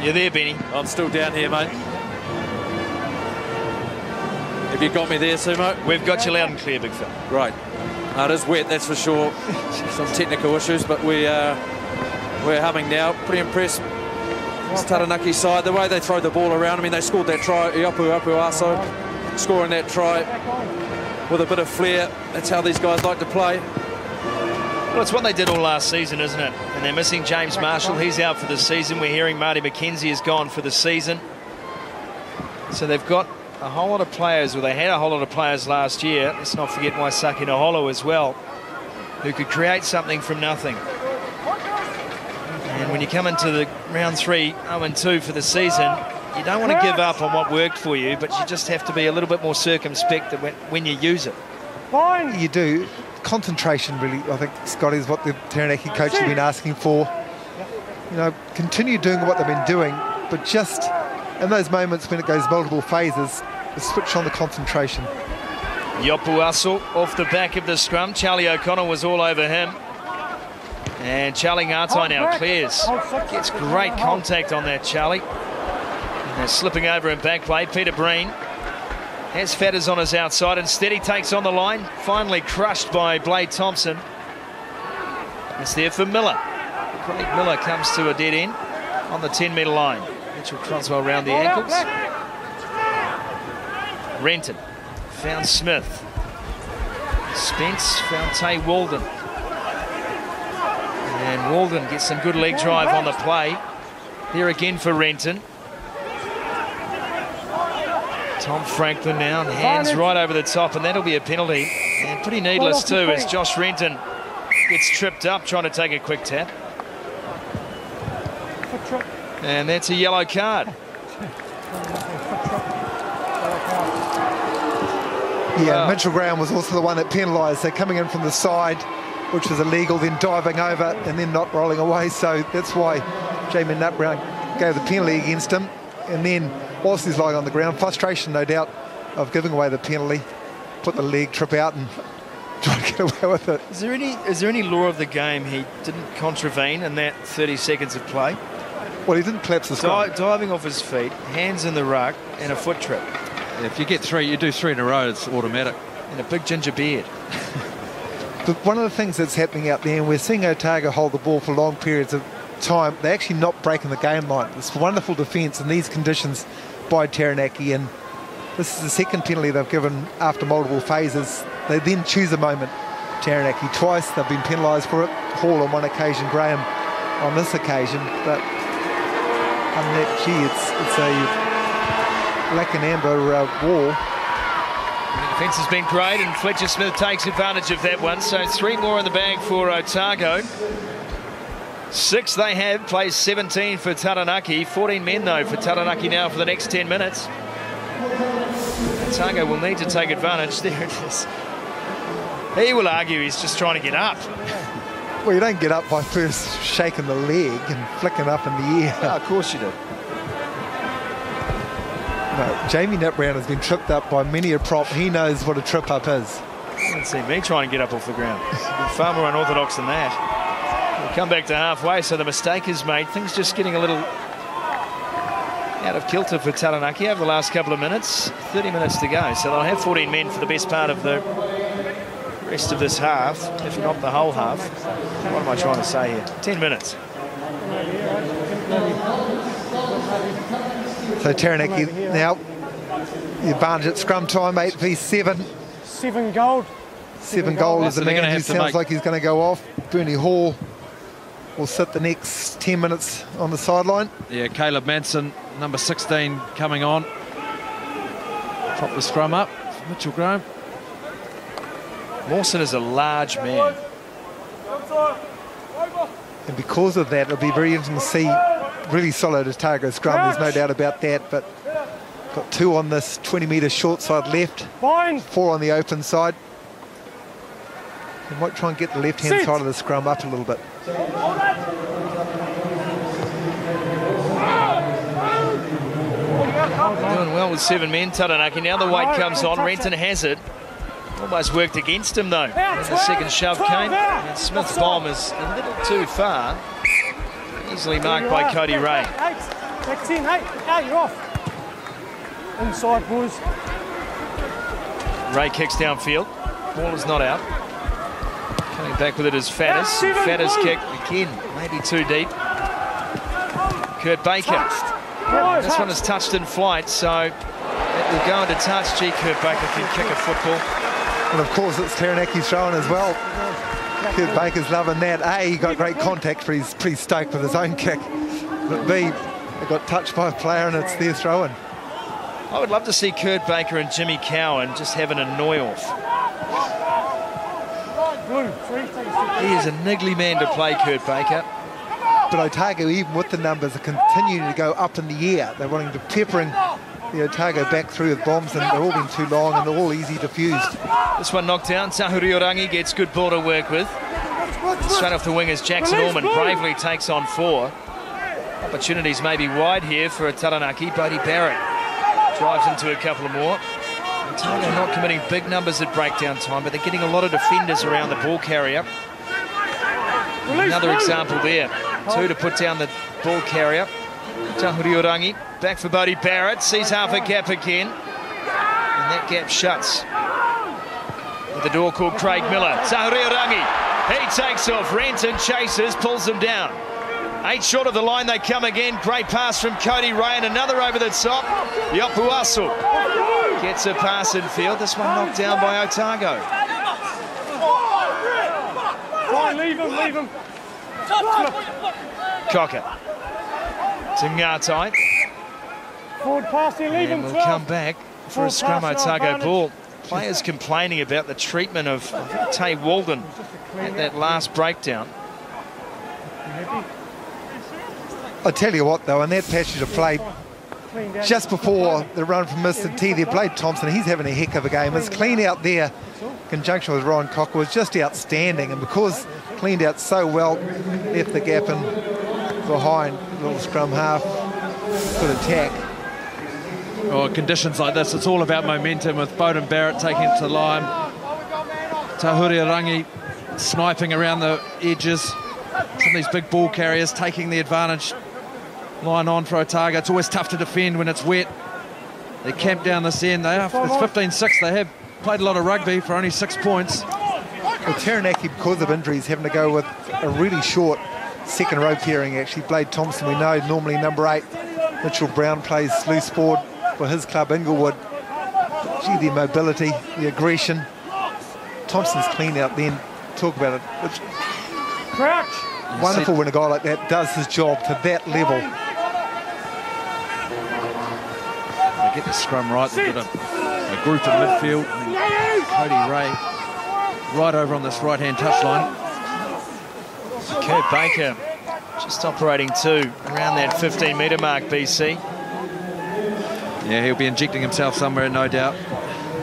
You're there, Benny. I'm still down here, mate. Have you got me there, Sumo? We've got you loud and clear, big fella. Right. Uh, it is wet, that's for sure. Some technical issues, but we, uh, we're humming now. Pretty impressed. This Taranaki side, the way they throw the ball around. I mean, they scored that try, Iopu Iopu-Aso, scoring that try with a bit of flair. That's how these guys like to play. Well, it's what they did all last season, isn't it? And they're missing James Marshall. He's out for the season. We're hearing Marty McKenzie is gone for the season. So they've got a whole lot of players, well, they had a whole lot of players last year. Let's not forget Waisake Naholo as well, who could create something from nothing. And when you come into the round three, 0-2 for the season, you don't want to give up on what worked for you, but you just have to be a little bit more circumspect when, when you use it. Fine. You do. Concentration, really, I think, Scott, is what the Taranaki coach has been asking for. You know, continue doing what they've been doing, but just in those moments when it goes multiple phases, switch on the concentration. Iopu-Aso off the back of the scrum. Charlie O'Connell was all over him. And Charlie Ngatai now clears. Gets great contact on that, Charlie. And they're slipping over in back play. Peter Breen has Faddes on his outside. Instead, he takes on the line. Finally crushed by Blade Thompson. It's there for Millar. Craig Millar comes to a dead end on the 10 metre line. Mitchell Crosswell round the ankles. Renton found Smith. Spence found Tei Walden. And Walden gets some good leg drive on the play. There again for Renton. Tom Franklin now, hands right over the top, and that'll be a penalty. And pretty needless too, as Josh Renton gets tripped up trying to take a quick tap. And that's a yellow card. Yeah. Mitchell Graham was also the one that penalised. They're coming in from the side, which was illegal, then diving over and then not rolling away. So that's why Jamie Nutbrown gave the penalty against him. And then, whilst he's lying on the ground, frustration, no doubt, of giving away the penalty, put the leg trip out and try to get away with it. Is there any is there any law of the game he didn't contravene in that 30 seconds of play? Well, he didn't collapse the scrum. Di- diving off his feet, hands in the ruck, and a foot trip, If you get three, you do three in a row, it's automatic. and a big ginger beard. One of the things that's happening out there, and we're seeing Otago hold the ball for long periods of time, they're actually not breaking the game line. It's wonderful defence in these conditions by Taranaki, and this is the second penalty they've given after multiple phases. They then choose a moment. Taranaki twice, they've been penalised for it. Hall on one occasion, Graham on this occasion, but on that, gee, it's, it's a black and amber uh, wall. Defence has been great, and Fletcher Smith takes advantage of that one. So three more in the bag for Otago. Six they have, plays 17 for Taranaki. 14 men, though, for Taranaki now for the next 10 minutes. Otago will need to take advantage. There it is. He will argue he's just trying to get up. Well, you don't get up by first shaking the leg and flicking up in the air. of course you do. Jamie Nutbrown has been tripped up by many a prop. He knows what a trip up is. Didn't see me trying to get up off the ground. Far more unorthodox than that. We'll come back to halfway, so the mistake is made. Things just getting a little out of kilter for Taranaki over the last couple of minutes. 30 minutes to go, so they'll have 14 men for the best part of the rest of this half, if not the whole half. What am I trying to say here? 10 minutes. So Taranaki now, the advantage at scrum time, 8 v 7. Seven gold. Seven goal is the they're man gonna who sounds make- like he's going to go off. Bernie Hall will sit the next 10 minutes on the sideline. Yeah, Caleb Mawson, number 16, coming on. Prop the scrum up. Mitchell Graham. Mawson is a large man. And because of that, it'll be very interesting to see really solid Otago scrum. There's no doubt about that. But got two on this 20 metre short side left, Fine. four on the open side. They might try and get the left-hand Sit. side of the scrum up a little bit. Doing well with seven men, Taranaki. Now the weight oh, comes oh, on. Renton has it. Almost worked against him though. The second shove came. And Smith's bomb is a little too far. Easily marked by Cody Ray. Eight. Back ten. Eight. Out. You're off. Inside, boys. Ray kicks downfield. Ball is not out. Coming back with it is Faddes. Seven, Faddes kick again, maybe too deep. Kurt Baker. This one is touched in flight, so it will go into touch. Gee, Kurt Baker can kick a football. And of course, it's Taranaki throwing as well. Kurt Baker's loving that. A, he got great contact, but he's pretty stoked with his own kick. But B, got touched by a player and it's their throwing. I would love to see Kurt Baker and Jimmy Cowan just having a annoy off. Blue. Three. Take a step. He is a niggly man to play, Kurt Baker. But Otago, even with the numbers, are continuing to go up in the air. They're wanting to peppering the Otago back through with bombs, and they're all been too long and they're all easy diffused. This one knocked down. Tahuriorangi gets good ball to work with. Straight off the wing is Jackson Release, Ormond. Bravely takes on four. Opportunities may be wide here for a Taranaki. Bodie Barrett drives into a couple of more. Otago not committing big numbers at breakdown time, but they're getting a lot of defenders around the ball carrier. Another example there. Two to put down the ball carrier. Tahuriorangi back for Bodie Barrett. Sees half a gap again. And that gap shuts. With the door called Craig Millar. Tahuriorangi. He takes off. Renton chases, pulls them down. Eight short of the line they come again. Great pass from Cody Ray and another over the top. Iopu-Aso gets a pass in field. This one knocked down by Otago. Leave him. Leave him. Cocker. To Ngatai. Forward pass there. Leave And him. we'll come back for a scrum Otago ball. Players complaining about the treatment of Tei Walden at that last breakdown. I tell you what, though, in that passage of play, just before the run from Mr. T there, Blade Thompson, he's having a heck of a game. His clean out there, conjunction with Ryan Cocker, was just outstanding. And because cleaned out so well, left the gap in behind, little scrum half, good attack. Oh, conditions like this, it's all about momentum with Beauden Barrett taking it to line. line. Rangi sniping around the edges. Some of these big ball carriers taking the advantage. Line on for Otago. It's always tough to defend when it's wet. They camp down this end. They are, it's 15-6. They have played a lot of rugby for only six points. Well, Taranaki, because of injuries, having to go with a really short second row pairing, actually. Blade Thompson, we know, normally number eight. Mitchell Brown plays loose forward for his club, Inglewood. Gee, the mobility, the aggression. Thompson's clean out then. Talk about it. It's Crouch. wonderful when a guy like that does his job to that level. They get the scrum right. They've got a, a group in midfield. Cody Ray right over on this right-hand touchline. Kurt Baker just operating two around that 15 metre mark, BC. Yeah, he'll be injecting himself somewhere, no doubt.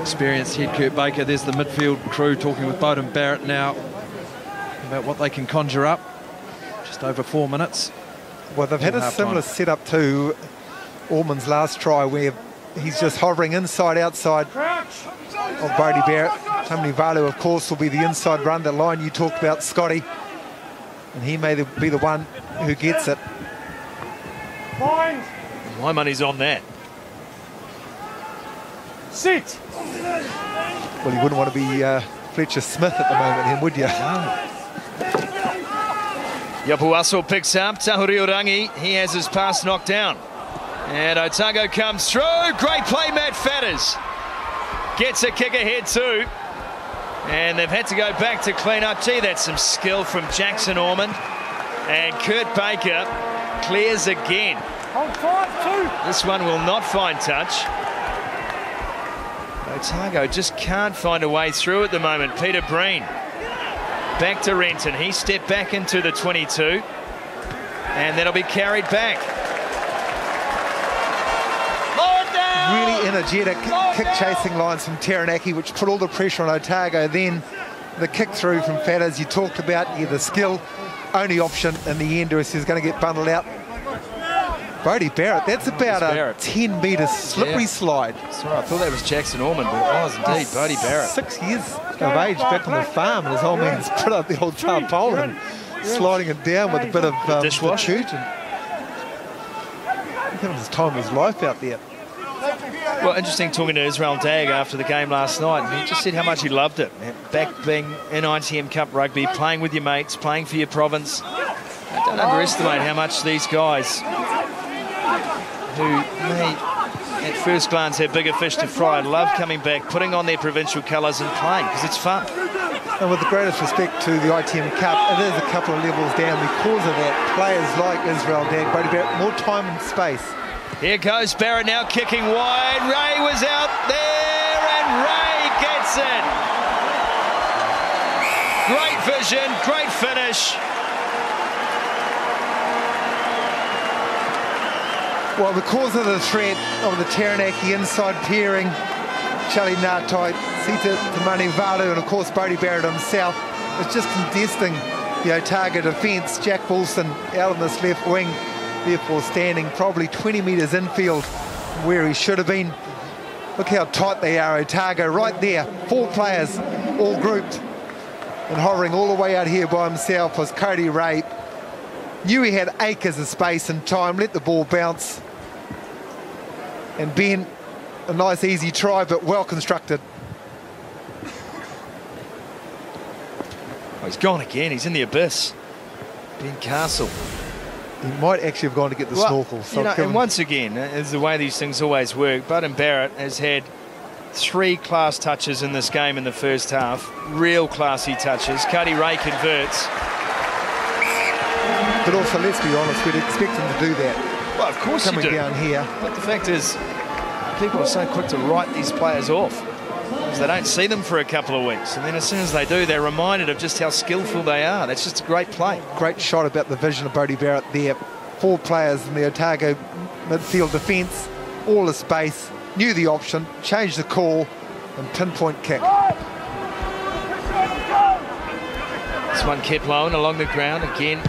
Experienced head Kurt Baker. There's the midfield crew talking with Beauden Barrett now about what they can conjure up. Just over four minutes. Well, they've had a similar setup to Ormond's last try where he's just hovering inside, outside of Brody Barrett. Tamanivalu, of course, will be the inside run, the line you talked about, Scotty. And he may be the one who gets it. Mind. My money's on that. Sit. Well, you wouldn't want to be uh, Fletcher Smith at the moment, then, would you? Iopu-Aso picks up Tahuriorangi. He has his pass knocked down. And Otago comes through. Great play, Matt Faddes. Gets a kick ahead too. And they've had to go back to clean up. Gee, that's some skill from Jackson Ormond. And Kurt Baker clears again. Hold five, two. This one will not find touch. Otago just can't find a way through at the moment. Peter Breen back to Renton. He stepped back into the 22. And that'll be carried back. Energetic kick chasing lines from Taranaki, which put all the pressure on Otago. Then the kick through from Faddes, you talked about, yeah, the skill, only option in the end is he's going to get bundled out. Brody Barrett, that's about a Barrett. 10 metre slippery Yeah. slide. Sorry, I thought that was Jackson Ormond, but it was indeed Bodie Barrett. Six years of age back on the farm, and his old man's put up the old tarpaulin and sliding it down with a bit of um, Dishwash? detergent. Look at his time of his life out there. Well, interesting talking to Israel Dagg after the game last night. He just said how much he loved it. Back being in ITM Cup rugby, playing with your mates, playing for your province. Don't underestimate how much these guys, who may at first glance have bigger fish to fry, love coming back, putting on their provincial colours and playing because it's fun. And with the greatest respect to the ITM Cup, it is a couple of levels down because of that. Players like Israel Dagg, Brody Barrett, more time and space. Here goes Barrett now kicking wide. Ray was out there and Ray gets it. Great vision, great finish. Well, the because of the threat of the Taranaki inside pairing, Charlie Ngatai, Sita Tamani Valu, and of course Brody Barrett himself, is just contesting the Otago defence. Jack Wilson out on this left wing, therefore standing probably 20 metres infield where he should have been. Look how tight they are, Otago, right there. Four players, all grouped. And hovering all the way out here by himself was Cody Ray. Knew he had acres of space and time, let the ball bounce. And Ben, a nice easy try, but well constructed. Oh, he's gone again. He's in the abyss. Ben Castle. He might actually have gone to get the Well, snorkel. So you know, and once again, is the way these things always work. Beauden Barrett has had three class touches in this game in the first half. Real classy touches. Cody Ray converts. but also, let's be honest, we'd expect him to do that Well, of course coming you do. down here. But the fact is, people are so quick to write these players off because they don't see them for a couple of weeks. And then as soon as they do, they're reminded of just how skillful they are. That's just a great play. Great shot about the vision of Brodie Barrett there. Four players in the Otago midfield defence, all the space, knew the option, changed the call, and pinpoint kick. This one kept low and along the ground again.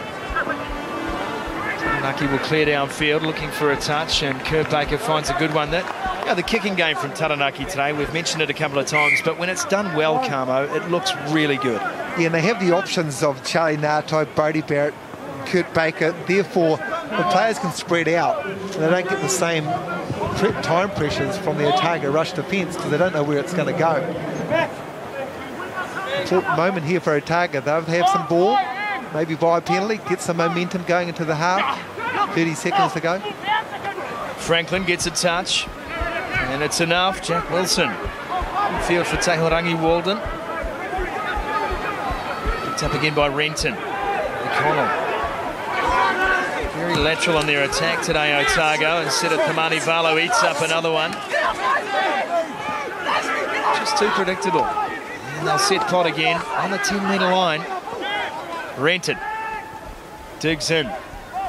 Taranaki will clear downfield looking for a touch and Kurt Baker finds a good one. That you know, the kicking game from Taranaki today, we've mentioned it a couple of times, but when it's done well, Kamo, it looks really good. Yeah, and they have the options of Charlie Ngatai, Brodie Barrett, Kurt Baker. Therefore, the players can spread out. They don't get the same time pressures from the Otago rush defence because they don't know where it's going to go important moment here for Otago. They'll have some ball, maybe buy a penalty, get some momentum going into the half. 30 seconds to go. Franklin gets a touch, and it's enough. Jack Wilson, field for Tehurangi Walden. Picked up again by Renton. O'Connell. Very lateral on their attack today, Otago. Instead of Tamanivalu eats up another one. Just too predictable. And they'll set pot again on the 10 metre line. Renton digs in.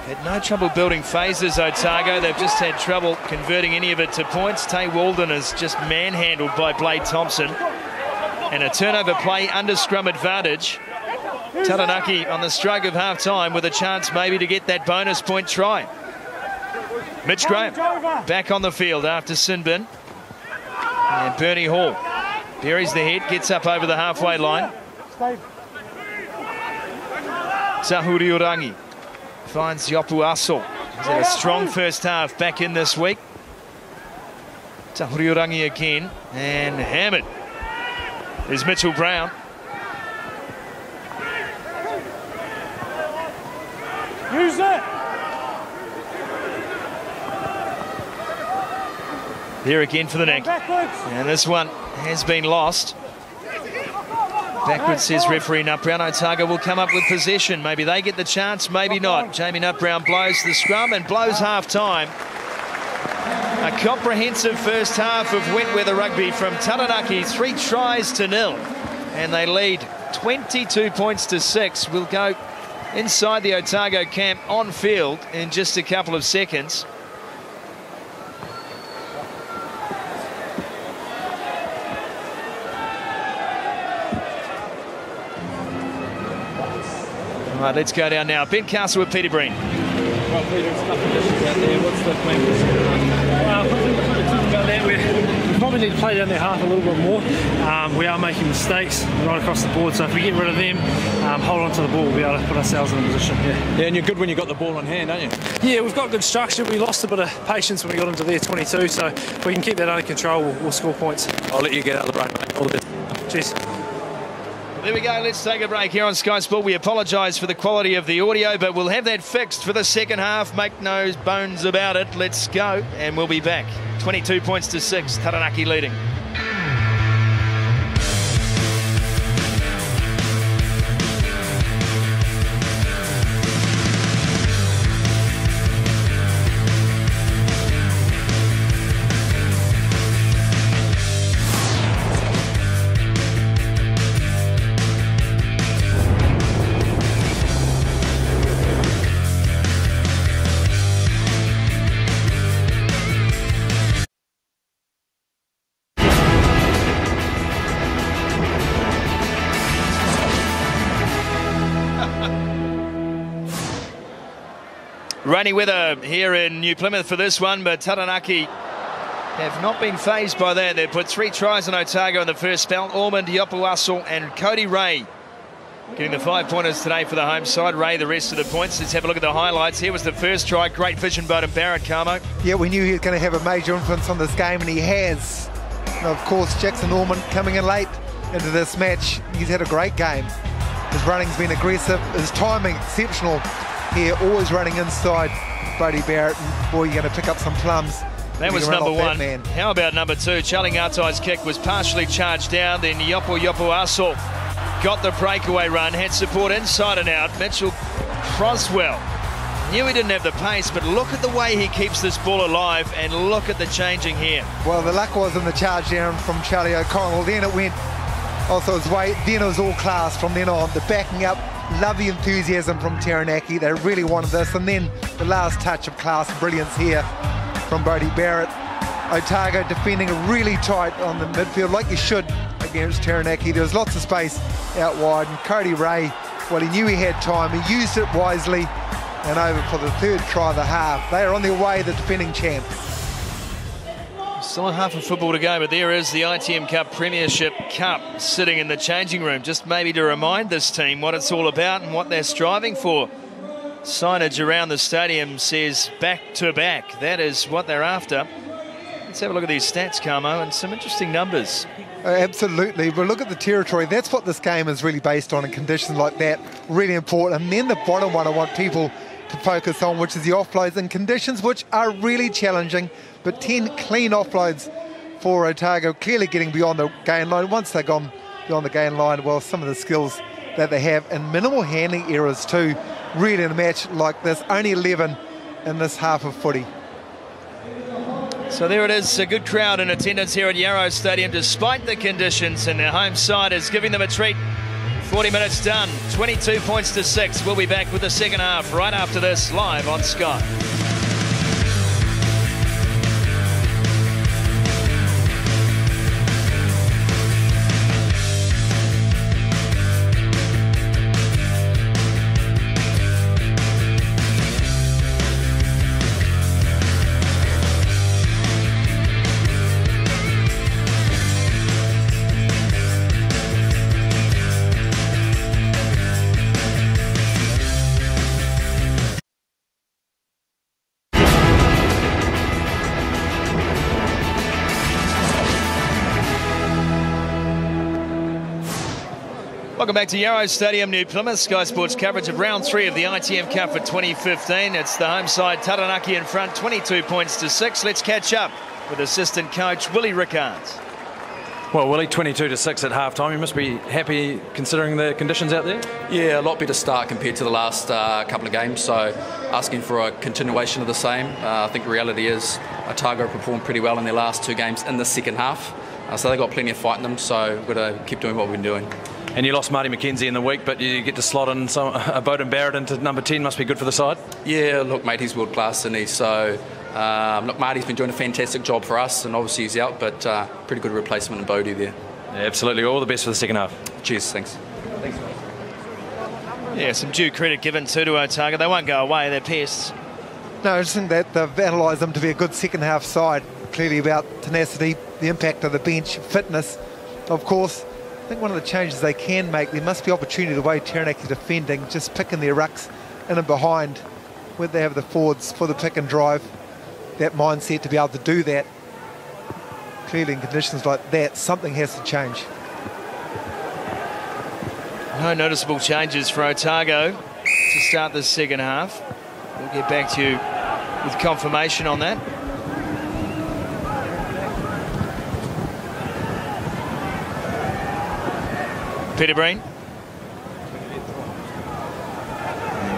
Had no trouble building phases, Otago. They've just had trouble converting any of it to points. Tei Walden is just manhandled by Blade Thompson. And a turnover play under scrum advantage. Taranaki on the stroke of half time with a chance maybe to get that bonus point try. Mitch Graham back on the field after Sinbin. And Bernie Hall Buries the head, gets up over the halfway line. Tahurio finds Iopu-Aso. He's had a strong first half back in this week. Tahurio again and hammered is Mitchell Brown. Use it. Here again for the neck. And this one has been lost. Backwards says referee Nutbrown. Otago will come up with possession. Maybe they get the chance, maybe not. Jamie Nutbrown blows the scrum and blows half-time. A comprehensive first half of wet weather rugby from Taranaki. Three tries to nil. And they lead 22 points to six. We'll go inside the Otago camp on field in just a couple of seconds. All right, let's go down now. Ben Castle with Peter Breen. Well, Peter, it's tough conditions out there. What's the plan for the second half? Well, about that, we probably need to play down their half a little bit more. Um, we are making mistakes right across the board, so if we get rid of them, um, hold on to the ball, we'll be able to put ourselves in a position. Yeah. yeah, and you're good when you've got the ball in hand, aren't you? Yeah, we've got good structure. We lost a bit of patience when we got into their 22, so if we can keep that under control, we'll, we'll score points. I'll let you get out of the road, mate. All the best. Cheers. There we go. Let's take a break here on Sky Sport. We apologise for the quality of the audio, but we'll have that fixed for the second half. Make no bones about it. Let's go, and we'll be back. 22 points to six. Taranaki leading. Rainy weather here in New Plymouth for this one, but Taranaki have not been phased by that. They've put three tries on Otago in the first spell. Ormond, Iopu-Aso and Cody Ray getting the five pointers today for the home side. Ray, the rest of the points. Let's have a look at the highlights. Here was the first try. Great vision, Beauden Barrett, Kamo. Yeah, we knew he was going to have a major influence on this game, and he has. And of course, Jackson Ormond coming in late into this match. He's had a great game. His running's been aggressive. His timing exceptional here, always running inside Brodie Barrett. And boy, you're going to pick up some plums. That was number one. Man. How about number two? Charlie Ngatai's kick was partially charged down. Then Iopu Iopu-Aso got the breakaway run, had support inside and out. Mitchell Crosswell Knew he didn't have the pace, but look at the way he keeps this ball alive and look at the changing here. Well, the luck was in the charge down from Charlie O'Connell. Then it went also his way. Then it was all class from then on. The backing up, love the enthusiasm from Taranaki. They really wanted this. And then the last touch of class brilliance here from Bodie Barrett. Otago defending really tight on the midfield, like you should against Taranaki. There was lots of space out wide. And Cody Ray, well, he knew he had time. He used it wisely and over for the third try of the half. They are on their way, the defending champs. Still half of football to go, but there is the ITM Cup Premiership Cup sitting in the changing room, just maybe to remind this team what it's all about and what they're striving for. Signage around the stadium says back to back. That is what they're after. Let's have a look at these stats, Kamo, and some interesting numbers. Uh, absolutely, but look at the territory. That's what this game is really based on in conditions like that. Really important. And then the bottom one I want people to focus on, which is the offloads and conditions, which are really challenging. But 10 clean offloads for Otago, clearly getting beyond the gain line. Once they've gone beyond the gain line, well, some of the skills that they have and minimal handling errors too. Really in a match like this, only 11 in this half of footy. So there it is, a good crowd in attendance here at Yarrow Stadium despite the conditions and their home side is giving them a treat 40 minutes done, 22 points to 6. We'll be back with the second half right after this, live on Sky. Back to Yarrow Stadium, New Plymouth. Sky Sports coverage of round three of the ITM Cup for 2015. It's the home side, Taranaki in front, 22 points to six. Let's catch up with assistant coach Willie Rickards. Well, Willie, 22 to 6 at half time. You must be happy considering the conditions out there? Yeah, a lot better start compared to the last uh, couple of games. So, asking for a continuation of the same. Uh, I think the reality is Otago performed pretty well in their last two games in the second half. Uh, so, they've got plenty of fight in them. So, we've got to keep doing what we've been doing. And you lost Marty McKenzie in the week, but you get to slot in some, a Beauden Barrett into number 10. Must be good for the side. Yeah, look, mate, he's world class, and he's so. Um, look, Marty's been doing a fantastic job for us, and obviously he's out, but uh, pretty good replacement in Bodie there. Yeah, absolutely. All the best for the second half. Cheers, thanks. Thanks. Yeah, some due credit given too to Otago. They won't go away. They're pests. No, I just think that they've analysed them to be a good second half side. Clearly about tenacity, the impact of the bench, fitness, of course. I think one of the changes they can make, there must be opportunity the way Taranaki is defending, just picking their rucks in and behind, where they have the forwards for the pick and drive, that mindset to be able to do that. Clearly in conditions like that, something has to change. No noticeable changes for Otago to start the second half. We'll get back to you with confirmation on that. Peter Breen.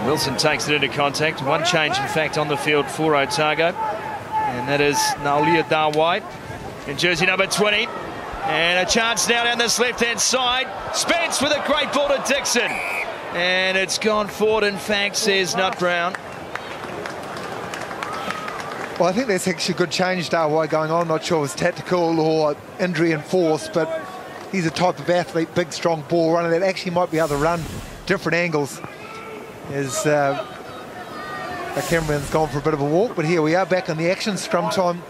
Wilson takes it into contact. One change, in fact, on the field for Otago. And that is Naulia Dawai in jersey number 20. And a chance now down this left-hand side. Spence with a great ball to Dixon. And it's gone forward, in fact, says Nutbrown. Well, I think that's actually a good change, Dawai, going on. I'm Not sure it was tactical or injury enforced, but he's a type of athlete, big, strong ball runner that actually might be able to run different angles. As uh, the cameraman's gone for a bit of a walk, but here we are back on the action, scrum time.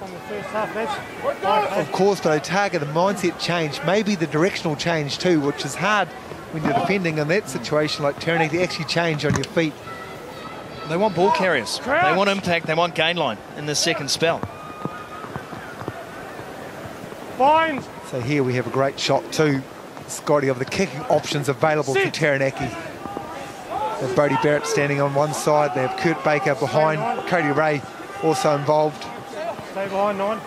Of course, but target the mindset change, maybe the directional change too, which is hard when you're defending in that situation like Taranaki to actually change on your feet. They want ball carriers. They want impact. They want gain line in the second spell. Fine. So here we have a great shot too, Scotty, of the kicking options available Sit. for Taranaki. They have Bodie Barrett standing on one side. They have Kurt Baker behind. Cody Ray also involved. Stay behind nine.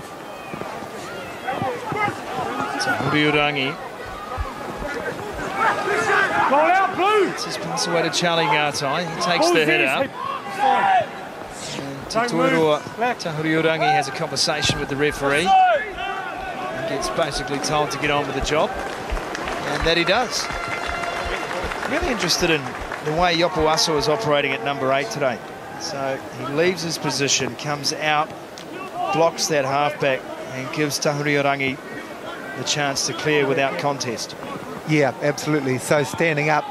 Uriurangi Roll out, blue. This is pass away to Charlie Ngatai. He takes Ball's the head out. Hey, And has a conversation with the referee. Gets basically told to get on with the job. And that he does. Really interested in the way Iopu-Aso is operating at number eight today. So he leaves his position, comes out, blocks that halfback and gives Tahuriorangi the chance to clear without contest. Yeah, absolutely. So standing up,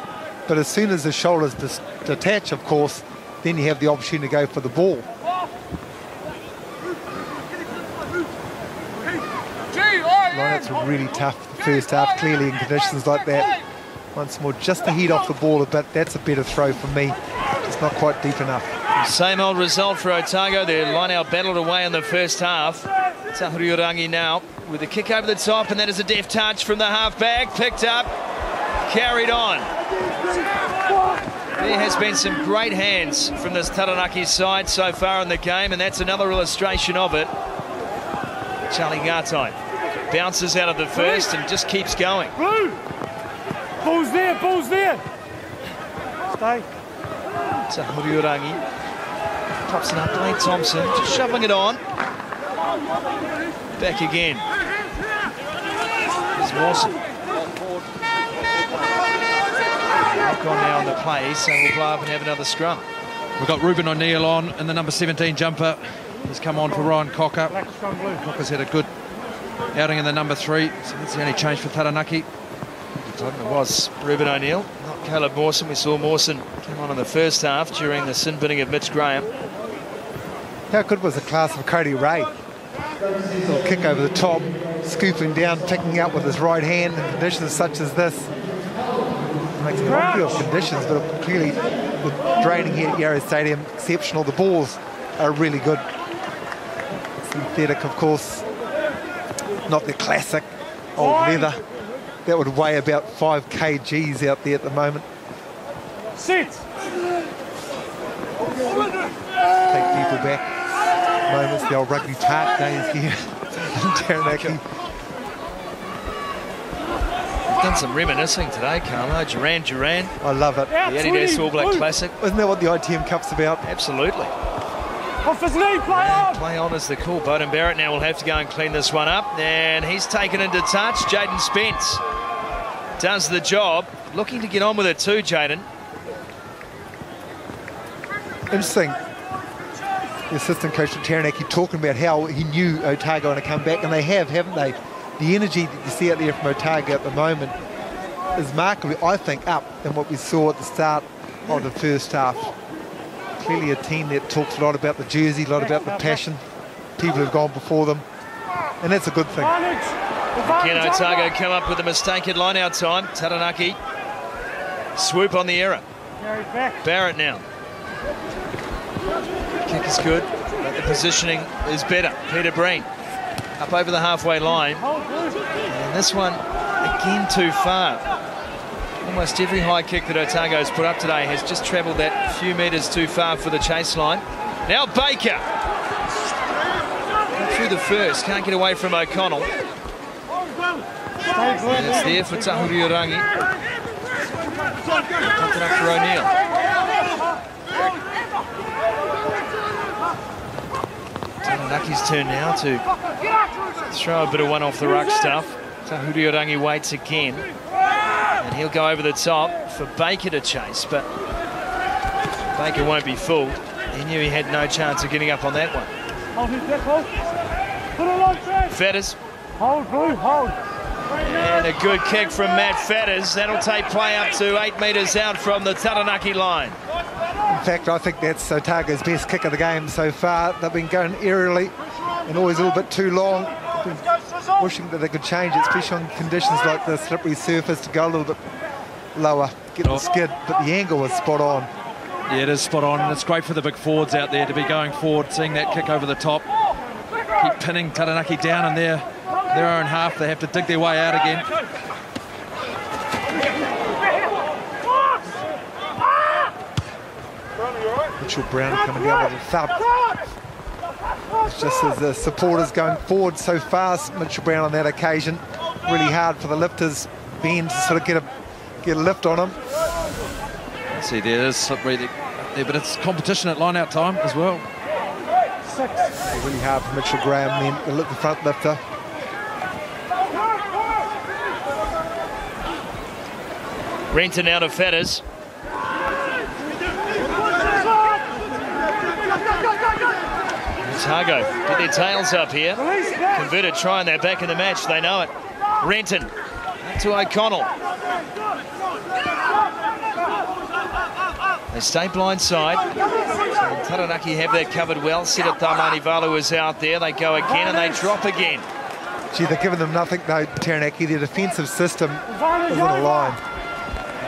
but as soon as the shoulders detach, of course, then you have the opportunity to go for the ball. Lineouts were really tough first half, clearly in conditions like that. Once more, just to heat off the ball a bit. That's a better throw for me. It's not quite deep enough. Same old result for Otago. Their line out battled away in the first half. Tahuriorangi now with a kick over the top, and that is a deft touch from the halfback. Picked up, carried on. There has been some great hands from this Taranaki side so far in the game, and that's another illustration of it. Charlie Ngatai bounces out of the first and just keeps going. Blue! Ball's there, ball's there! Stay. Tahuriorangi pops it up, Blade Thompson just shoveling it on. Back again. There's Mawson. Not gone now on the play, so we'll blow up and have another scrum. We've got Ruben O'Neill on and the number 17 jumper. has come on for Ryan Cocker. Cocker's had a good outing in the number three, so that's the only change for Taranaki. It was Ruben O'Neill, not Caleb Mawson. We saw Mawson come on in the first half during the sin binning of Mitch Graham. How good was the class of Cody Ray? Little kick over the top, scooping down, picking up with his right hand in conditions such as this. Makes a wonder of conditions, but clearly with draining here at Yarrow Stadium, exceptional. The balls are really good. Synthetic, of course, not the classic old leather. That would weigh about 5 kgs out there at the moment. Sit! Take people back moments, the old rugby park days here in Taranaki. Done some reminiscing today, Carlo. Duran Duran. I love it. The Adidas All Black Classic. Isn't that what the ITM Cup's about? Absolutely. Off his knee, play on! Play on is the call. Beauden Barrett now will have to go and clean this one up. And he's taken into touch. Jaden Spence does the job. Looking to get on with it too, Jaden. Interesting the assistant coach of Taranaki talking about how he knew Otago going to come back, and they have, haven't they? The energy that you see out there from Otago at the moment is markedly, I think, up than what we saw at the start of the first half. Clearly a team that talks a lot about the jersey, a lot about the passion. People who've gone before them, and that's a good thing. Again, Otago come up with a mistake at line-out time. Taranaki swoop on the error. Barrett now kick is good, but the positioning is better. Peter Breen up over the halfway line. And this one, again, too far. Almost every high kick that Otago's put up today has just travelled that few metres too far for the chase line. Now Baker. Through the first, can't get away from O'Connell. And it's there for Tahuriorangi. Picked it up for O'Neill. Taranaki's turn now to throw a bit of one off the ruck stuff. Tahuriorangi waits again. And he'll go over the top for Baker to chase, but Baker won't be fooled. He knew he had no chance of getting up on that one. Faddes. Hold, Blue, hold. And a good kick from Matt Faddes. That'll take play up to eight metres out from the Taranaki line. In fact, I think that's Otago's best kick of the game so far. They've been going aerially and always a little bit too long. Wishing that they could change especially on conditions like the slippery surface, to go a little bit lower, get the skid, but the angle was spot on. Yeah, it is spot on. It's great for the big forwards out there to be going forward, seeing that kick over the top. Keep pinning Taranaki down in their, their own half. They have to dig their way out again. Mitchell Brown coming down with a thud. It's just as the supporters going forward so fast, Mitchell Brown on that occasion, really hard for the lifters, Ben to sort of get a get a lift on him. See, there is slippery. there, but it's competition at line-out time as well. Six. Really hard for Mitchell Graham then to lift the front lifter. Renton out of Faddes. Otago get their tails up here. Converted trying their back in the match. They know it. Renton to O'Connell. They stay blindside. So Taranaki have that covered well. Sita Valu is out there. They go again and they drop again. Gee, they're giving them nothing though, Taranaki. Their defensive system is on the line.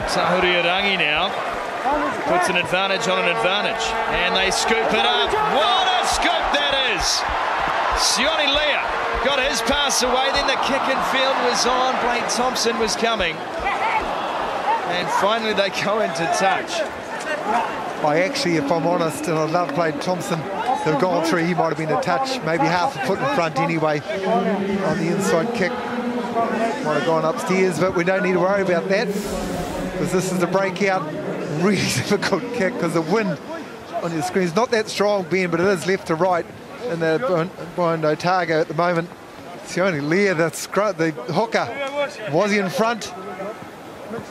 Tahuriorangi now puts an advantage on an advantage. And they scoop it up. What a scoop that is! Sione Lea got his pass away. Then the kick in field was on. Blade Thompson was coming. And finally they go into touch. I actually, if I'm honest, and I love Blade Thompson, they've gone through, he might have been a touch, maybe half a foot in front anyway on the inside kick. Might have gone upstairs, but we don't need to worry about that because this is a breakout, really difficult kick because the wind on your screen It's not that strong, Ben, but it is left to right. And the behind Otago at the moment, it's the only Lea, the, the hooker, was he in front?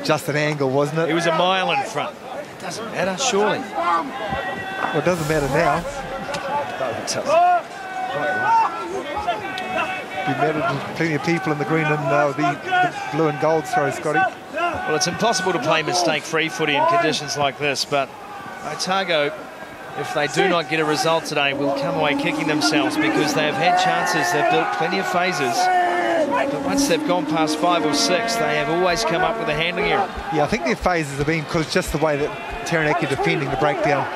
Just an angle, wasn't it? He was a mile in front. It doesn't matter, surely. Well, it doesn't matter now. You mattered plenty of people in the green and uh, the, the blue and gold throw, Scotty. Well, it's impossible to play mistake-free footy in conditions like this, but Otago, if they do not get a result today, will come away kicking themselves because they have had chances. They've built plenty of phases. But once they've gone past five or six, they have always come up with a handling error. Yeah, I think their phases have been because just the way that Taranaki defending the breakdown.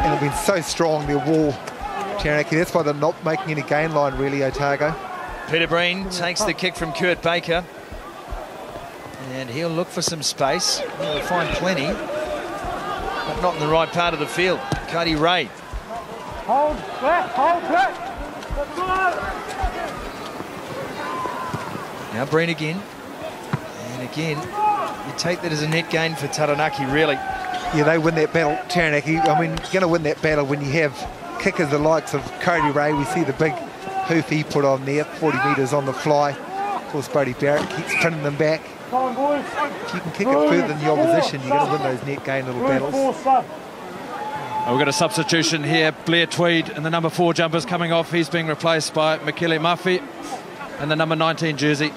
And they've been so strong, their wall, Taranaki. That's why they're not making any gain line, really, Otago. Peter Breen takes the kick from Kurt Baker. And he'll look for some space. He'll find plenty, but not in the right part of the field. Cody Ray. Hold back, hold back. Now Breen again. And again, you take that as a net gain for Taranaki, really. Yeah, they win that battle, Taranaki. I mean, you're going to win that battle when you have kickers the likes of Cody Ray. We see the big hoof he put on there, 40 metres on the fly. Of course, Brody Barrett keeps pinning them back. If you can kick it further than the opposition, you're going to win those net gain little battles. we've got a substitution here. Blair Tweed and the number four jumpers coming off. He's being replaced by Michele Murphy and the number 19 jersey.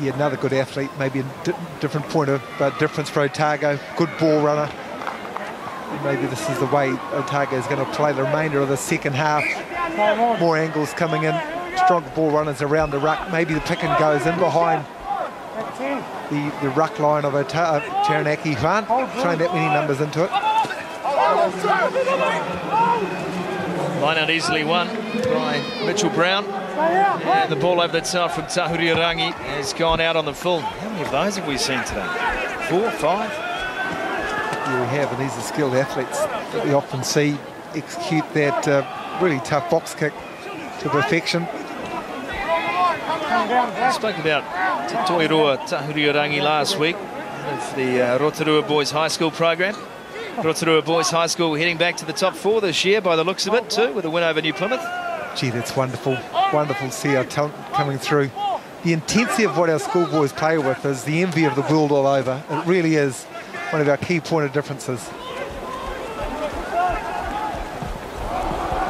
Yeah, another good athlete, maybe a di different point of uh, difference for Otago. Good ball runner. Maybe this is the way Otago is going to play the remainder of the second half. More angles coming in, Strong ball runners around the ruck. Maybe the pick and goes in behind the, the ruck line of Ota uh, Taranaki. Van throwing that many numbers into it. Line out easily won by Mitchell Brown. And the ball over the top from Tahuriorangi has gone out on the full. How many of those have we seen today? Four, five? Yeah, we have, and these are skilled athletes that we often see execute that uh, really tough box kick to perfection. I spoke about Toiroa Tahuriorangi last week of the uh, Rotorua Boys High School program. Rotorua Boys High School heading back to the top four this year by the looks of it too, with a win over New Plymouth. Gee, that's wonderful. Wonderful to see our talent coming through. The intensity of what our schoolboys play with is the envy of the world all over. It really is one of our key point of differences.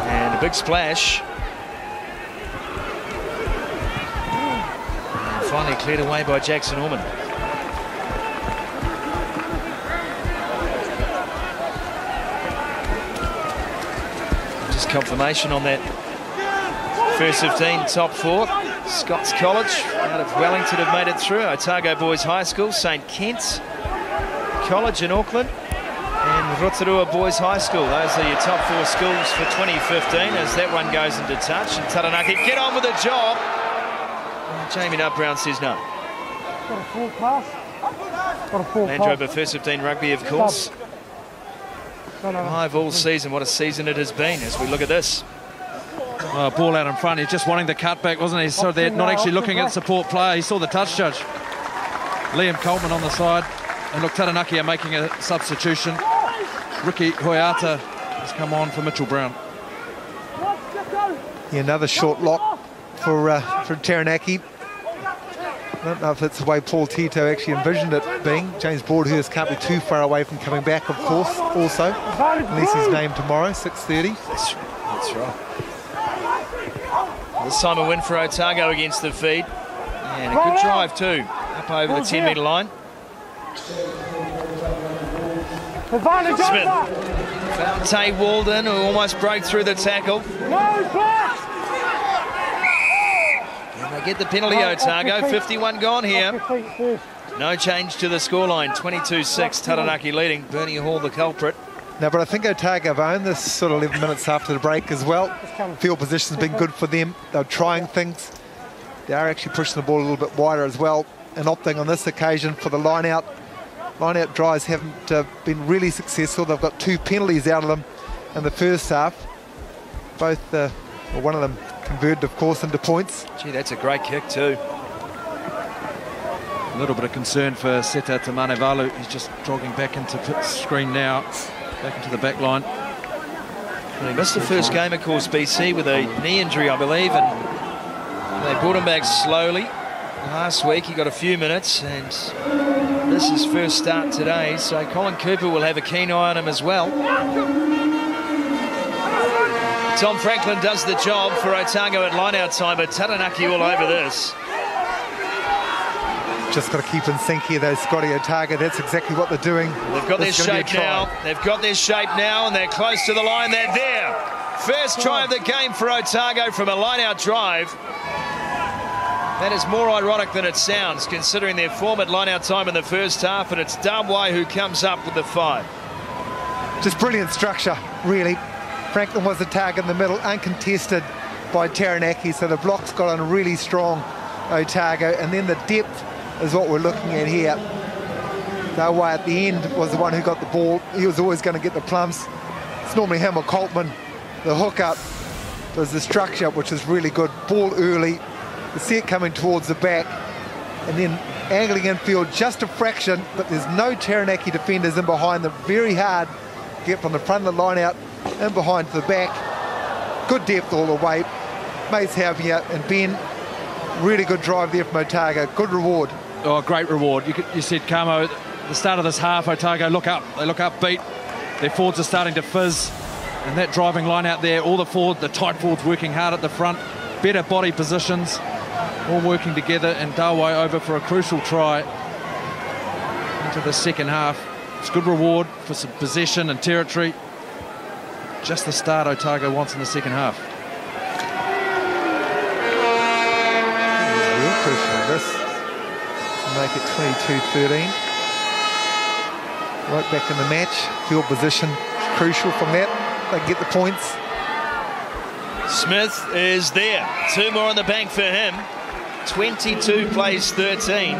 And a big splash. Finally cleared away by Jackson Ormond. Just confirmation on that first 15 top four. Scots College out of Wellington have made it through. Otago Boys High School, St Kent's College in Auckland and Rotorua Boys High School. Those are your top four schools for 2015 as that one goes into touch. And Taranaki get on with the job. And Jamie Nutbrown says no. Got a full pass. Got a full Landrover first 15 rugby, of course. Live all season. What a season it has been as we look at this. Oh, ball out in front. He's just wanting the cutback, wasn't he? So they're not actually looking at support player. He saw the touch judge. Liam Coltman on the side. And look, Taranaki are making a substitution. Ricky Hoeata has come on for Mitchell Brown. Yeah, another short lock for uh, for Taranaki. I don't know if it's the way Paul Tito actually envisioned it being. James Broadhurst can't be too far away from coming back, of course, also. Unless he's named tomorrow, 6.30. That's, that's right. This time a win for Otago against the feed. And a good drive too, up over the 10 metre line. Smith. Found Tei Walden, who almost broke through the tackle. And they get the penalty, Otago. 51 gone here. No change to the scoreline. 22-6, Taranaki leading. Bernie Hall the culprit. No, but I think Otago have owned this sort of 11 minutes after the break as well. Field position's been good for them. They're trying things. They are actually pushing the ball a little bit wider as well and opting on this occasion for the line out. Line out drives haven't uh, been really successful. They've got two penalties out of them in the first half. Both, uh, well, one of them converted, of course, into points. Gee, that's a great kick too. A little bit of concern for Seta Tamanivalu. He's just jogging back into the screen now, back into the back line. Well, he missed the first game, of course, BC, with a knee injury, I believe, and they brought him back slowly. Last week he got a few minutes, and this is first start today, so Colin Cooper will have a keen eye on him as well. Tom Franklin does the job for Otago at line-out time, but Taranaki all over this. Just got to keep in sync here, though, Scotty Otago. That's exactly what they're doing. They've got their shape now. They've got their shape now, and they're close to the line. They're there. First try of the game for Otago from a line-out drive. That is more ironic than it sounds, considering their form at line-out time in the first half, and it's Dawai who comes up with the five. Just brilliant structure, really. Franklin was the target in the middle, uncontested by Taranaki, so the blocks got on really strong Otago, and then the depth is what we're looking at here. Dawai at the end was the one who got the ball. He was always going to get the plums. It's normally him or Coltman. The hookup was the structure, which is really good. Ball early, see it coming towards the back, and then angling infield just a fraction, but there's no Taranaki defenders in behind them. Very hard to get from the front of the line out and behind the back. Good depth all the way. Mace Havia and Ben, really good drive there from Otago. Good reward. Oh, great reward. You, you said, Kamo, the start of this half, Otago look up. They look up beat. Their forwards are starting to fizz. And that driving line out there, all the forward, the tight forwards working hard at the front. Better body positions, all working together. And Dawai over for a crucial try into the second half. It's good reward for some possession and territory. Just the start Otago wants in the second half. Real crucial this. Make it 22-13. Right back in the match. Field position crucial from that. They get the points. Smith is there. Two more on the bank for him. 22 plays 13.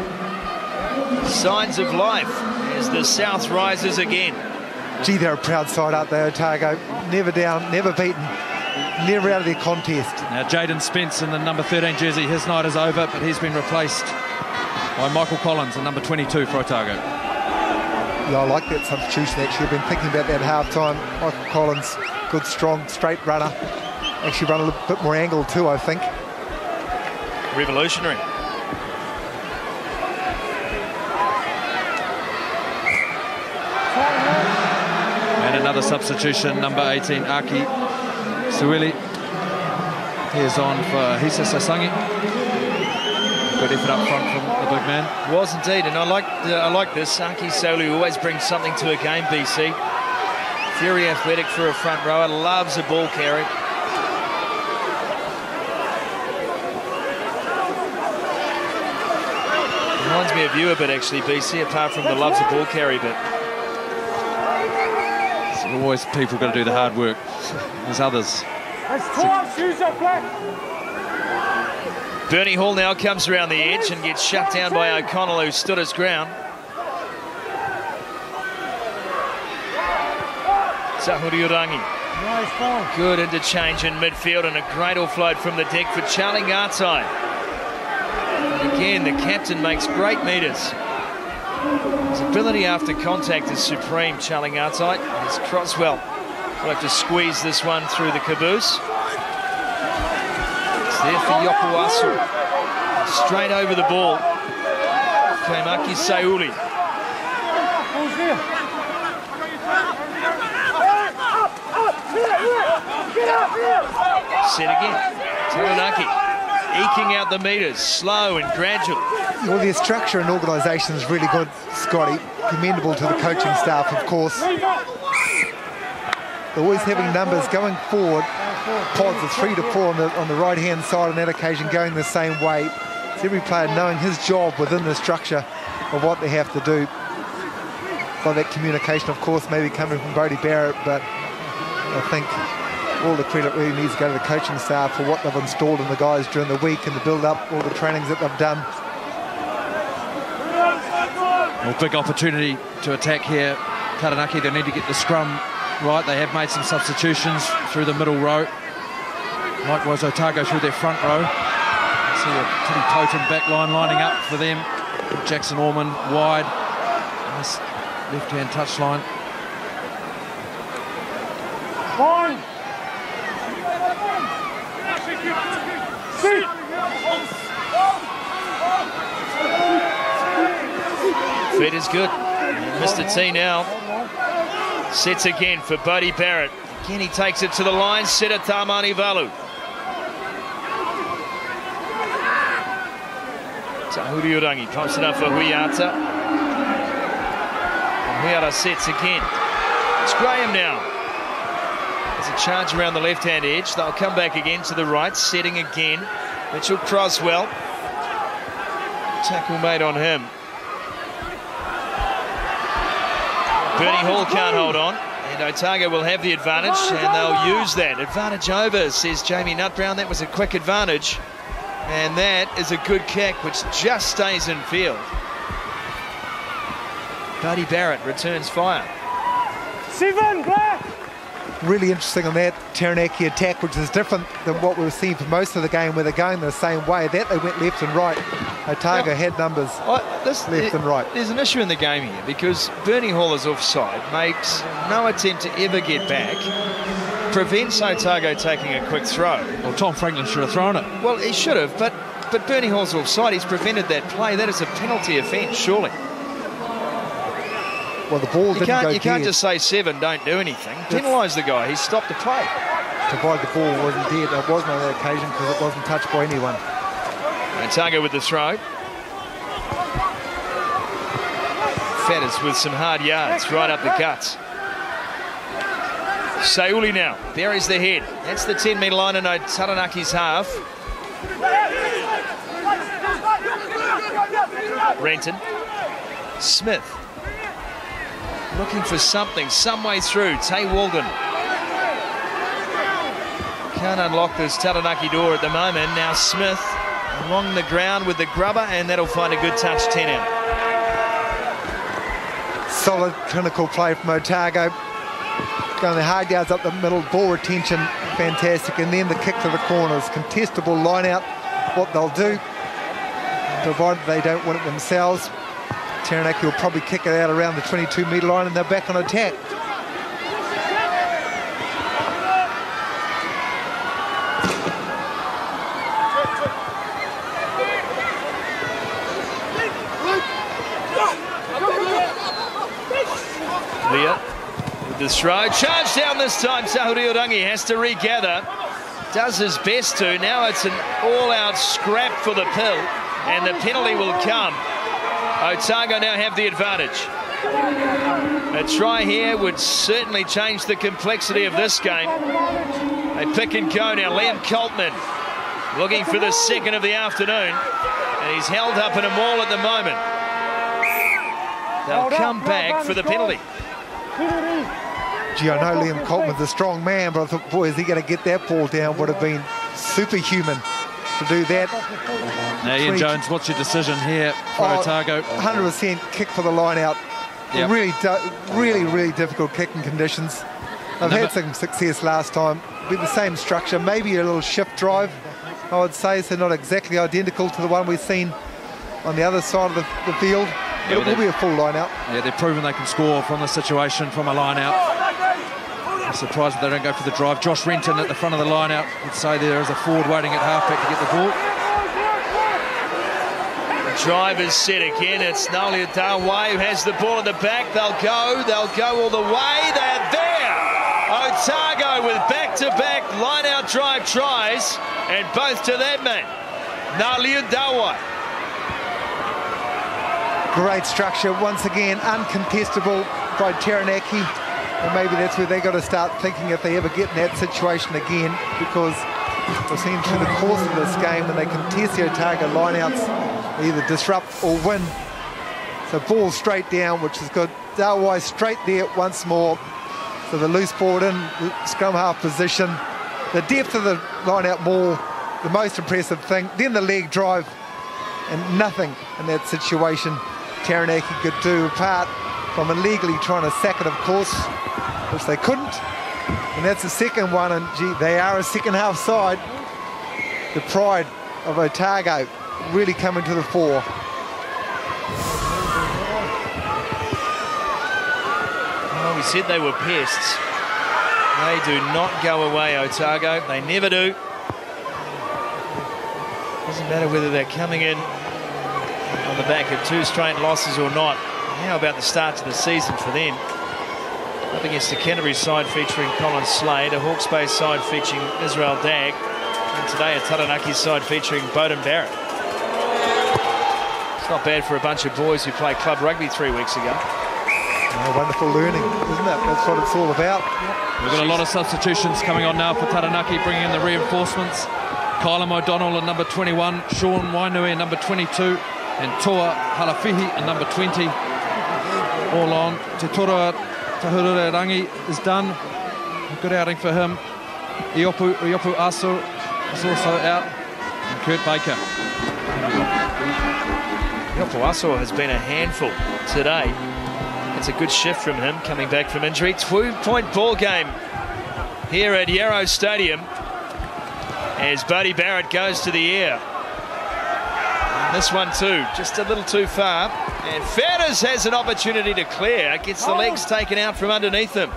Signs of life as the South rises again. Gee, they're a proud side out there, Otago. Never down, never beaten, never out of their contest. Now, Jaden Spence in the number 13 jersey, his night is over, but he's been replaced by Michael Collins in number 22 for Otago. Yeah, I like that substitution, actually. I've been thinking about that half time. Michael Collins, good, strong, straight runner. Actually run a little bit more angle too, I think. Revolutionary. Another substitution, number 18, Aki Seiuli. He is on for Hisa Sasagi. Good effort up front from the big man. Was indeed, and I like uh, I like this. Aki Solu always brings something to a game, BC. Very athletic for a front rower, loves a ball carry. Reminds me of you a bit, actually, BC, apart from the loves a ball carry bit. There's always people got to do the hard work. There's others. Bernie Hall now comes around the edge and gets shut down by O'Connell, who stood his ground. Tahuriorangi. Nice Good interchange in midfield and a great offload from the deck for Charlie Ngatai. Again, the captain makes great meters. His ability after contact is supreme, Charlie Ngatai. As Crosswell will have to squeeze this one through the caboose. It's there for Iopu-Aso. Straight over the ball. Kaimaki Seiuli. Set again. Taranaki eking out the meters, slow and gradual. Well, their structure and organisation is really good, Scotty. Commendable to the coaching staff, of course. Always having numbers going forward. Pods of three to four on the, on the right-hand side on that occasion going the same way. It's every player knowing his job within the structure of what they have to do. By that communication, of course, maybe coming from Brodie Barrett, but I think all the credit really needs to go to the coaching staff for what they've installed in the guys during the week and the build-up, all the trainings that they've done. Well, big opportunity to attack here. Taranaki, they need to get the scrum right. They have made some substitutions through the middle row. Likewise, Otago through their front row. See a pretty potent back line lining up for them. Jackson Ormond wide. Nice left-hand touchline. Fine. Feet is good. Mr. T now sets again for Buddy Barrett. Again, he takes it to the line. Seta Tamanivalu. Tahuri Urangi pumps it up for Hoeata. And sets again. It's Graham now. There's a charge around the left-hand edge. They'll come back again to the right, setting again. Mitchell Crosswell. Tackle made on him. Bernie Hall can't hold on. And Otago will have the advantage, and they'll use that. Advantage over, says Jamie Nutbrown. That was a quick advantage. And that is a good kick, which just stays in field. Buddy Barrett returns fire. Seven, black. Really interesting on that Taranaki attack, which is different than what we were seeing for most of the game, where they're going the same way. That they went left and right. Otago had numbers I- this- left and right. There's an issue in the game here because Bernie Hall is offside, makes no attempt to ever get back, prevents Otago taking a quick throw. Well, Tom Franklin should have thrown it. Well, he should have, but but Bernie Hall's offside. He's prevented that play. That is a penalty offence, surely. Well, the ball You didn't can't go you can't dead, just say seven, don't do anything. Penalise the guy. He's stopped the play. provided the ball wasn't dead. It wasn't on that occasion because it wasn't touched by anyone. Otago with the throw. Faddes with some hard yards right up the guts. Seiuli now buries the head. That's the 10 metre line in Taranaki's half. Renton. Smith. Looking for something, some way through. Tei Walden. Can't unlock this Taranaki door at the moment. Now Smith along the ground with the grubber, and that'll find a good touch 10 out. Solid clinical play from Otago. Going the hard yards up the middle, ball retention, fantastic. And then the kick to the corners, contestable line out. What they'll do, provided they don't win it themselves, Taranaki will probably kick it out around the 22 metre line and they're back on attack. Leah with the throw. Charge down this time. Tahuriorangi has to regather. Does his best to. Now it's an all-out scrap for the pill, and the penalty will come. Otago now have the advantage. A try here would certainly change the complexity of this game. They pick and go now. Liam Coltman looking for the second of the afternoon, and he's held up in a maul at the moment. They'll come back for the penalty. Gee, I know Liam Coltman's a strong man, but I thought, boy, is he going to get that ball down? Would have been superhuman to do that. Now, Ian 20 Jones, what's your decision here for Oh, Otago? 100% kick for the line out. Yep. Really, really, really difficult kicking conditions. I've Number- had some success last time with the same structure, maybe a little shift drive, I would say, so not exactly identical to the one we've seen on the other side of the, the field. it will be a full line out. Yeah, they've proven they can score from the situation, from a line out. I'm surprised that they don't go for the drive. Josh Renton at the front of the line out. You'd say there is a forward waiting at halfback to get the ball. The drive is set again. It's Naulia Dawai who has the ball in the back. They'll go. They'll go all the way. They're there. Otago with back-to-back line-out drive tries, and both to that man, Naulia Dawai. Great structure once again, uncontestable by Taranaki. Maybe that's where they've got to start thinking if they ever get in that situation again, because we've seen through the course of this game when they contest the Otago lineouts, either disrupt or win. So ball straight down, which is good. Dawai straight there once more. So the loose forward in scrum half position. The depth of the lineout ball, the most impressive thing. Then the leg drive, and nothing in that situation Taranaki could do apart from illegally trying to sack it, of course, which they couldn't. And that's the second one, and gee, they are a second half side. The pride of Otago really coming to the fore. Well, we said they were pests. They do not go away, Otago. They never do. Doesn't matter whether they're coming in on the back of two straight losses or not. How about the start to the season for them? Up against the Canterbury side featuring Colin Slade, a Hawke's Bay side featuring Israel Dagg, and today a Taranaki side featuring Beauden Barrett. It's not bad for a bunch of boys who played club rugby three weeks ago. Oh, wonderful learning, isn't it? That's what it's all about. We've got a lot of substitutions coming on now for Taranaki, bringing in the reinforcements. Kylam O'Donnell at number 21, Sean Wainui at number 22, and Toa Halafihi at number 20. All on. Te Tora Tahuriorangi is done. Good outing for him. Iopu, Iopu Aso is also out. And Kurt Baker. Iopu-Aso has been a handful today. It's a good shift from him coming back from injury. Two-point ball game here at Yarrow Stadium as Buddy Barrett goes to the air. This one too, just a little too far. And Faddes has an opportunity to clear. Gets the legs taken out from underneath him.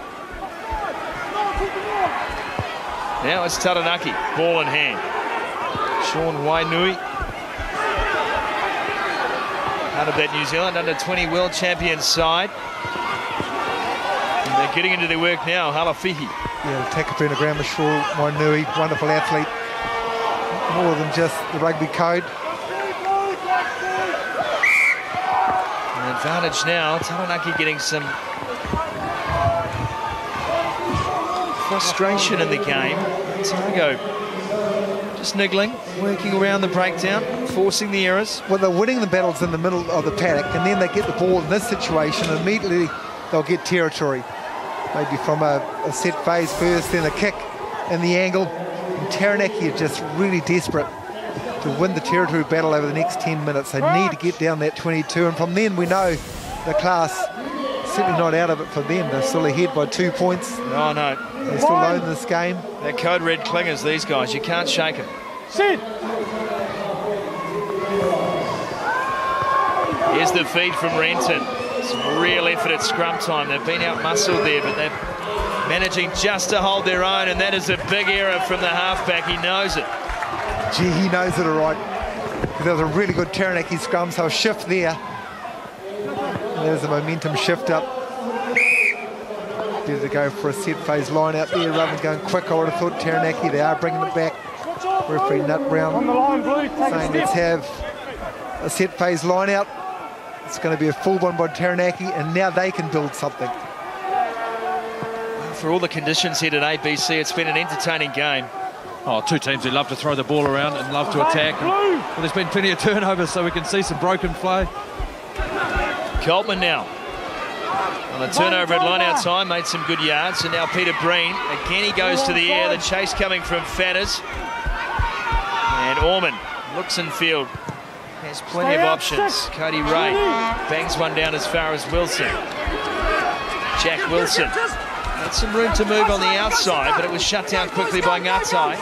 Now it's Taranaki, ball in hand. Sean Wainui out of that New Zealand under 20 world champion side. And they're getting into their work now, Halafihi. Yeah, Takapuna Grammar Shaw, Wainui, wonderful athlete. More than just the rugby code. Advantage now, Taranaki getting some frustration in the game. Otago just niggling, working around the breakdown, forcing the errors. Well, they're winning the battles in the middle of the paddock, and then they get the ball in this situation, and immediately they'll get territory. Maybe from a, a set phase first, then a kick and the angle. And Taranaki are just really desperate to win the territory battle over the next 10 minutes. They need to get down that 22, and from then we know the class certainly not out of it for them. They're still ahead by two points. Oh, no. They're still own this game. They're code red clingers, these guys. You can't shake them. Sit. Here's the feed from Renton. Some real effort at scrum time. They've been out muscled there, but they're managing just to hold their own, and that is a big error from the halfback. He knows it. Gee, he knows it all right. There was a really good Taranaki scrum, so a shift there. There's a momentum shift up. Better to go for a set phase line out there rather than going quick. I would have thought Taranaki, they are bringing it back. Referee Nutbrown On the line, Blue. Take saying let's have a set phase line out. It's going to be a full one by Taranaki, and now they can build something. For all the conditions here today, BC, it's been an entertaining game. Oh, two teams who love to throw the ball around and love to attack. And, well, there's been plenty of turnovers, so we can see some broken play. Coltman now. On a turnover at line-out time, made some good yards. And now Peter Breen. Again, he goes to the air. The chase coming from Faddes. And Ormond looks in field. Has plenty of options. Cody Ray bangs one down as far as Wilson. Jack Wilson. Had some room to move on the outside, but it was shut down quickly by Ngatai.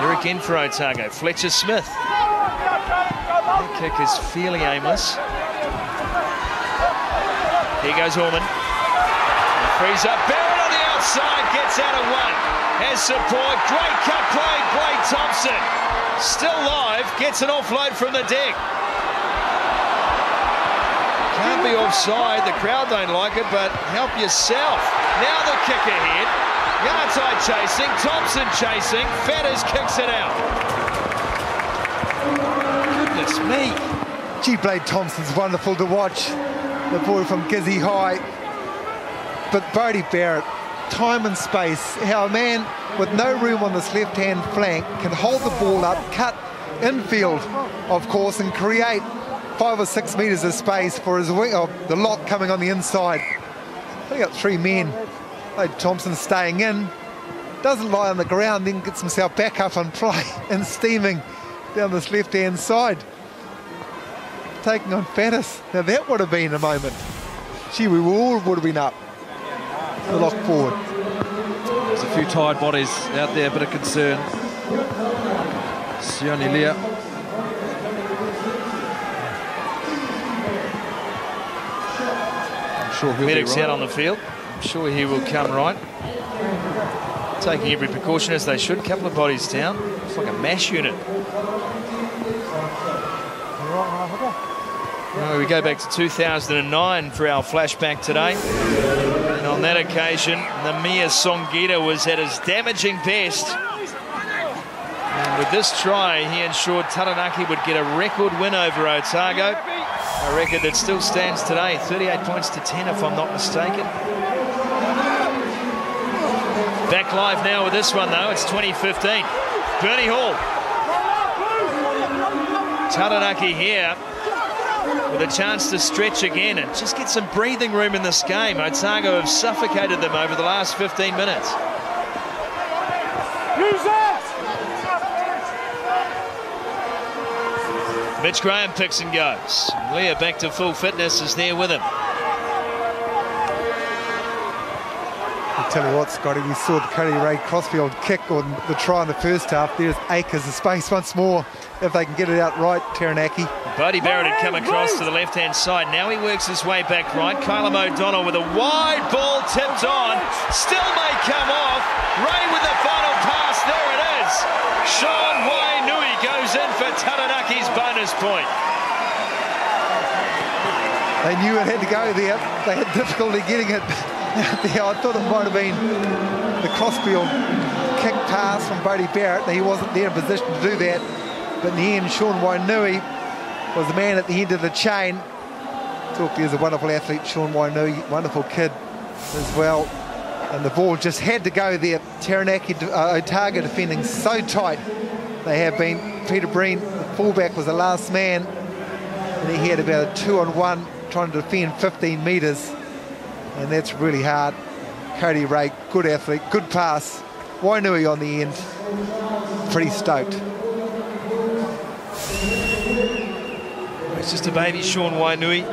Here again for Otago. Fletcher Smith Kick is fairly aimless. Here goes Ormond. Frees up. Barrett on the outside. Gets out of one. Has support. Great cut play. Blade Thompson. Still live. Gets an offload from the deck. Can't be offside. The crowd don't like it, but help yourself. Now the kick ahead. Yardside chasing. Thompson chasing. Faddes kicks it out. Goodness me. G Blade Thompson's wonderful to watch. The boy from Gizzy High. But Bodie Barrett, time and space, how a man with no room on this left-hand flank can hold the ball up, cut infield, of course, and create five or six metres of space for his wing, oh, the lock coming on the inside. They got three men. Thompson staying in, doesn't lie on the ground, then gets himself back up on play and steaming down this left-hand side taking on Faddes. Now that would have been a moment. Gee, we all would have been up. The lock forward. There's a few tired bodies out there, a bit of concern. Sione. Sure he'll Medic's right. out on the field. I'm sure he will come right. Taking every precaution as they should. A Couple of bodies down. It's like a mash unit. Well, we go back to 2009 for our flashback today. And on that occasion, Namia Songita was at his damaging best. And with this try, he ensured Taranaki would get a record win over Otago. A record that still stands today, 38 points to 10 if I'm not mistaken. Back live now with this one though, it's 2015. Bernie Hall. Taranaki here with a chance to stretch again and just get some breathing room in this game. Otago have suffocated them over the last 15 minutes. Mitch Graham picks and goes. Leah back to full fitness is there with him. I tell you what, Scotty, we saw the Cody Ray Crossfield kick on the try in the first half. There's acres of space once more if they can get it out right, Taranaki. Buddy Barrett had come across to the left-hand side. Now he works his way back right. Kylam O'Donnell with a wide ball tipped on. Still may come off. Ray with the final pass. There it is. Sean Wainui goes in for Taranaki's bonus point. They knew it had to go there. They had difficulty getting it. I thought it might have been the crossfield kick pass from Bodie Barrett. He wasn't there in position to do that. But in the end, Sean Wainui was the man at the end of the chain. Talk there's a wonderful athlete, Sean Wainui, wonderful kid as well. And the ball just had to go there. Taranaki, uh, Otago defending so tight. They have been. Peter Breen, the fullback, was the last man. And he had about a two on one trying to defend 15 metres. And that's really hard. Cody Ray, good athlete, good pass. Wainui on the end. Pretty stoked. It's just a baby Sean Wainui.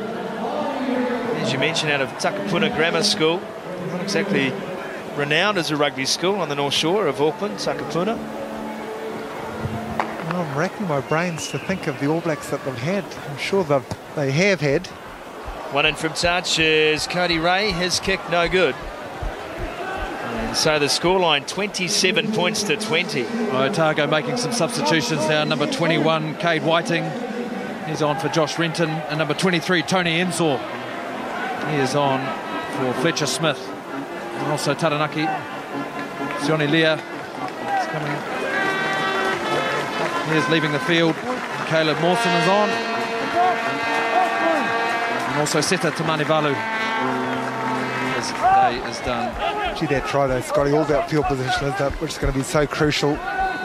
As you mentioned, out of Takapuna Grammar School. Not exactly renowned as a rugby school on the North Shore of Auckland, Takapuna. Well, I'm racking my brains to think of the All Blacks that they've had. I'm sure they've, they have had. One in from touch is Cody Ray. His kick no good. And so the scoreline 27 points to 20. Otago making some substitutions now. Number 21, Cade Whiting. He's on for Josh Renton. And number 23, Tony Ensor. He is on for Fletcher Smith. And also Taranaki. Sione Lea is coming. Here's leaving the field. Caleb Mawson is on. And also Seta Tamanivalu. His day is done. Gee, that try though, Scotty, all about field position, isn't it? Which is going to be so crucial.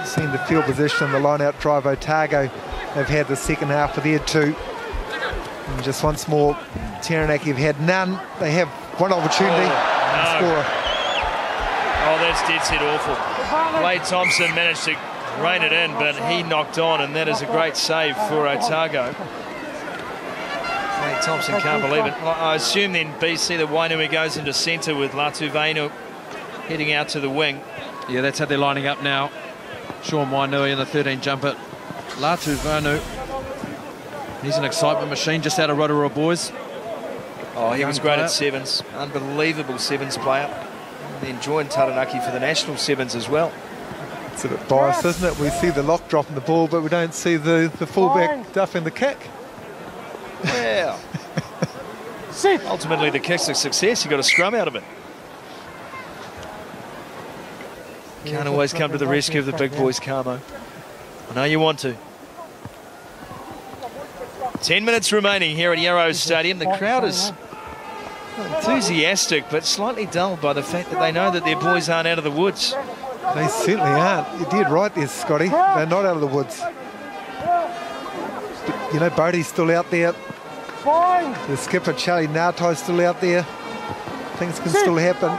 Seeing the field position, the line-out drive, Otago They've had the second half of their two. And just once more, Taranaki have had none. They have one opportunity Oh, no. score. Oh, that's dead set awful. Wade Thompson managed to rein it in, but he knocked on, and that is a great save for Otago. Wade Thompson can't believe it. I assume then BC, the Wainui goes into centre with Latuvenu heading out to the wing. Yeah, that's how they're lining up now. Sean Wainui in the 13 jumper. Latu Vanu, He's an excitement machine just out of Rotorua boys. Oh, he Young was great player. at sevens. Unbelievable sevens player. Then joined Taranaki for the national sevens as well. It's a bit biased, isn't it? We see the lock dropping the ball, but we don't see the, the fullback Fine. duffing the kick. Well, Sit. ultimately the kick's a success. You got a scrum out of it. Can't always come to the rescue of the big boys, Kamo. I know you want to. 10 minutes remaining here at Yarrow Stadium. The crowd is enthusiastic but slightly dulled by the fact that they know that their boys aren't out of the woods. They certainly aren't. You did right there, Scotty. They're not out of the woods. But, you know, Bodie's still out there. The skipper, Charlie Narto's still out there. Things can still happen.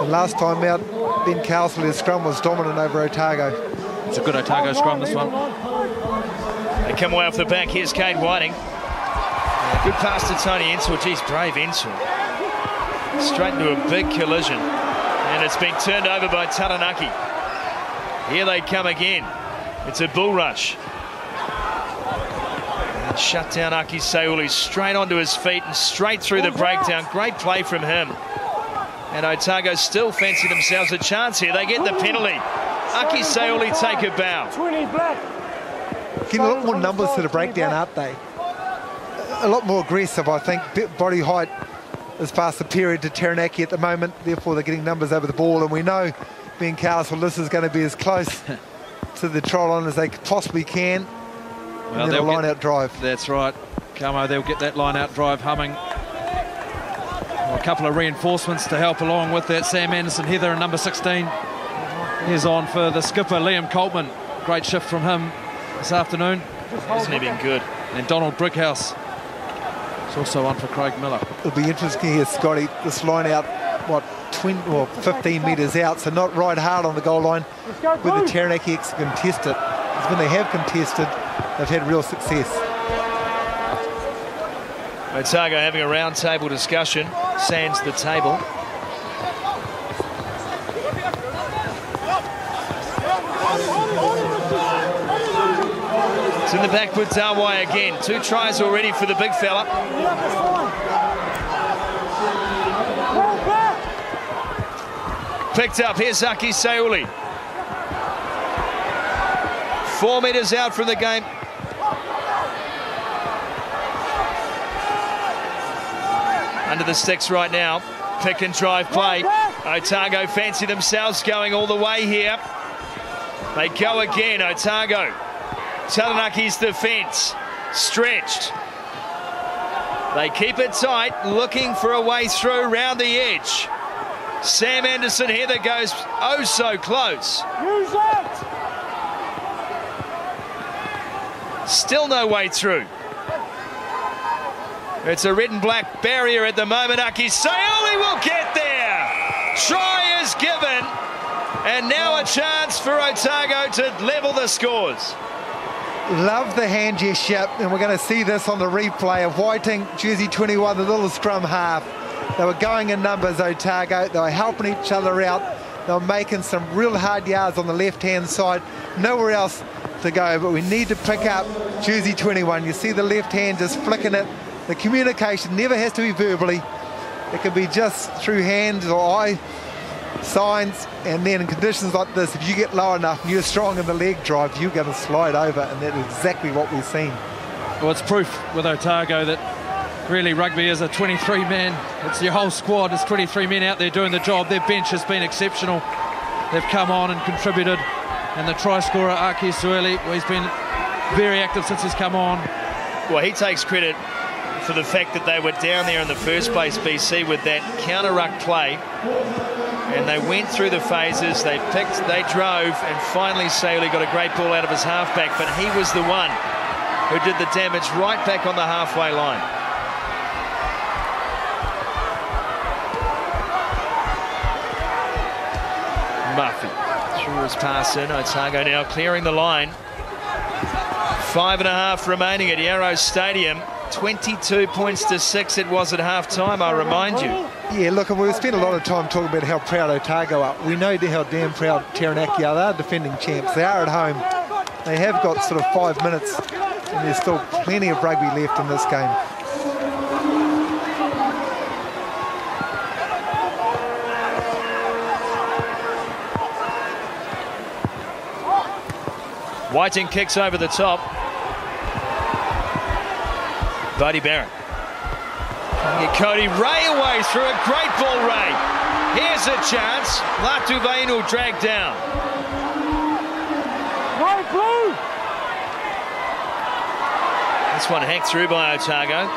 And last time out, Ben Cowsley's scrum was dominant over Otago. It's a good Otago scrum, this one. They come away off the back. Here's Cade Whiting. Good pass to Tony Ensor. Geez, brave Ensor. Straight into a big collision. And it's been turned over by Taranaki. Here they come again. It's a bull rush. And shut down Aki Seiuli straight onto his feet and straight through the breakdown. Great play from him. And Otago still fancy themselves a chance here. They get the penalty. Aki Seiuli take a bow. 20 black. Getting a lot more numbers to the breakdown, aren't they? A lot more aggressive, I think. Body height is past the period to Taranaki at the moment. Therefore, they're getting numbers over the ball. And we know, being Castle, this is going to be as close to the trial line as they possibly can. Well, and then a they'll line get- out drive. That's right. Kamo, they'll get that line out drive humming. Well, a couple of reinforcements to help along with that. Sam Anderson, Heather, and number 16. Here's on for the skipper, Liam Coltman. Great shift from him this afternoon. Hasn't he been good? And Donald Brighouse. It's also on for Craig Millar. It'll be interesting here, Scotty. This line out, what, 20 or 15 metres out, so not right hard on the goal line. Let's go, Where the blue. Taranaki X contest it. 'Cause when they have contested, they've had real success. Otago having a round table discussion. Sands the table. It's in the back with Dawai again. Two tries already for the big fella. Picked up. Here's Zaki Seiuli. Four metres out from the game. Under the sticks right now. Pick and drive play. Otago fancy themselves going all the way here. They go again. Otago. Taranaki's defence. Stretched. They keep it tight, looking for a way through round the edge. Sam Anderson here that goes oh so close. Still no way through. It's a red and black barrier at the moment. Aki Seiuli will get there. Try is given. And now a chance for Otago to level the scores. Love the hand gesture, and we're going to see this on the replay of Whiting, jersey 21, the little scrum half. They were going in numbers, Otago. They were helping each other out. They were making some real hard yards on the left-hand side. Nowhere else to go, but we need to pick up jersey 21. You see the left hand just flicking it. The communication never has to be verbally. It can be just through hands or eye signs, and then in conditions like this, if you get low enough and you're strong in the leg drive, you're going to slide over, and that is exactly what we've seen. Well, it's proof with Otago that really rugby is a 23 man. It's your whole squad. It's 23 men out there doing the job. Their bench has been exceptional. They've come on and contributed. And the try scorer, Aki Seiuli, well, he's been very active since he's come on. Well, he takes credit for the fact that they were down there in the first place, BC, with that counter ruck play. And they went through the phases, they picked, they drove, and finally Saley got a great ball out of his halfback, but he was the one who did the damage right back on the halfway line. Murphy threw his pass in. Otago now clearing the line. Five and a half remaining at Yarrow Stadium. 22 points to six it was at half time, I remind you. Yeah, look, and we've spent a lot of time talking about how proud Otago are. We know how damn proud Taranaki are. They're defending champs. They are at home. They have got sort of five minutes and there's still plenty of rugby left in this game. Whiting kicks over the top. Buddy Barrett. Get Cody Ray away through a great ball, Ray. Here's a chance. Latuvainu dragged down. Right, blue! This one hacked through by Otago.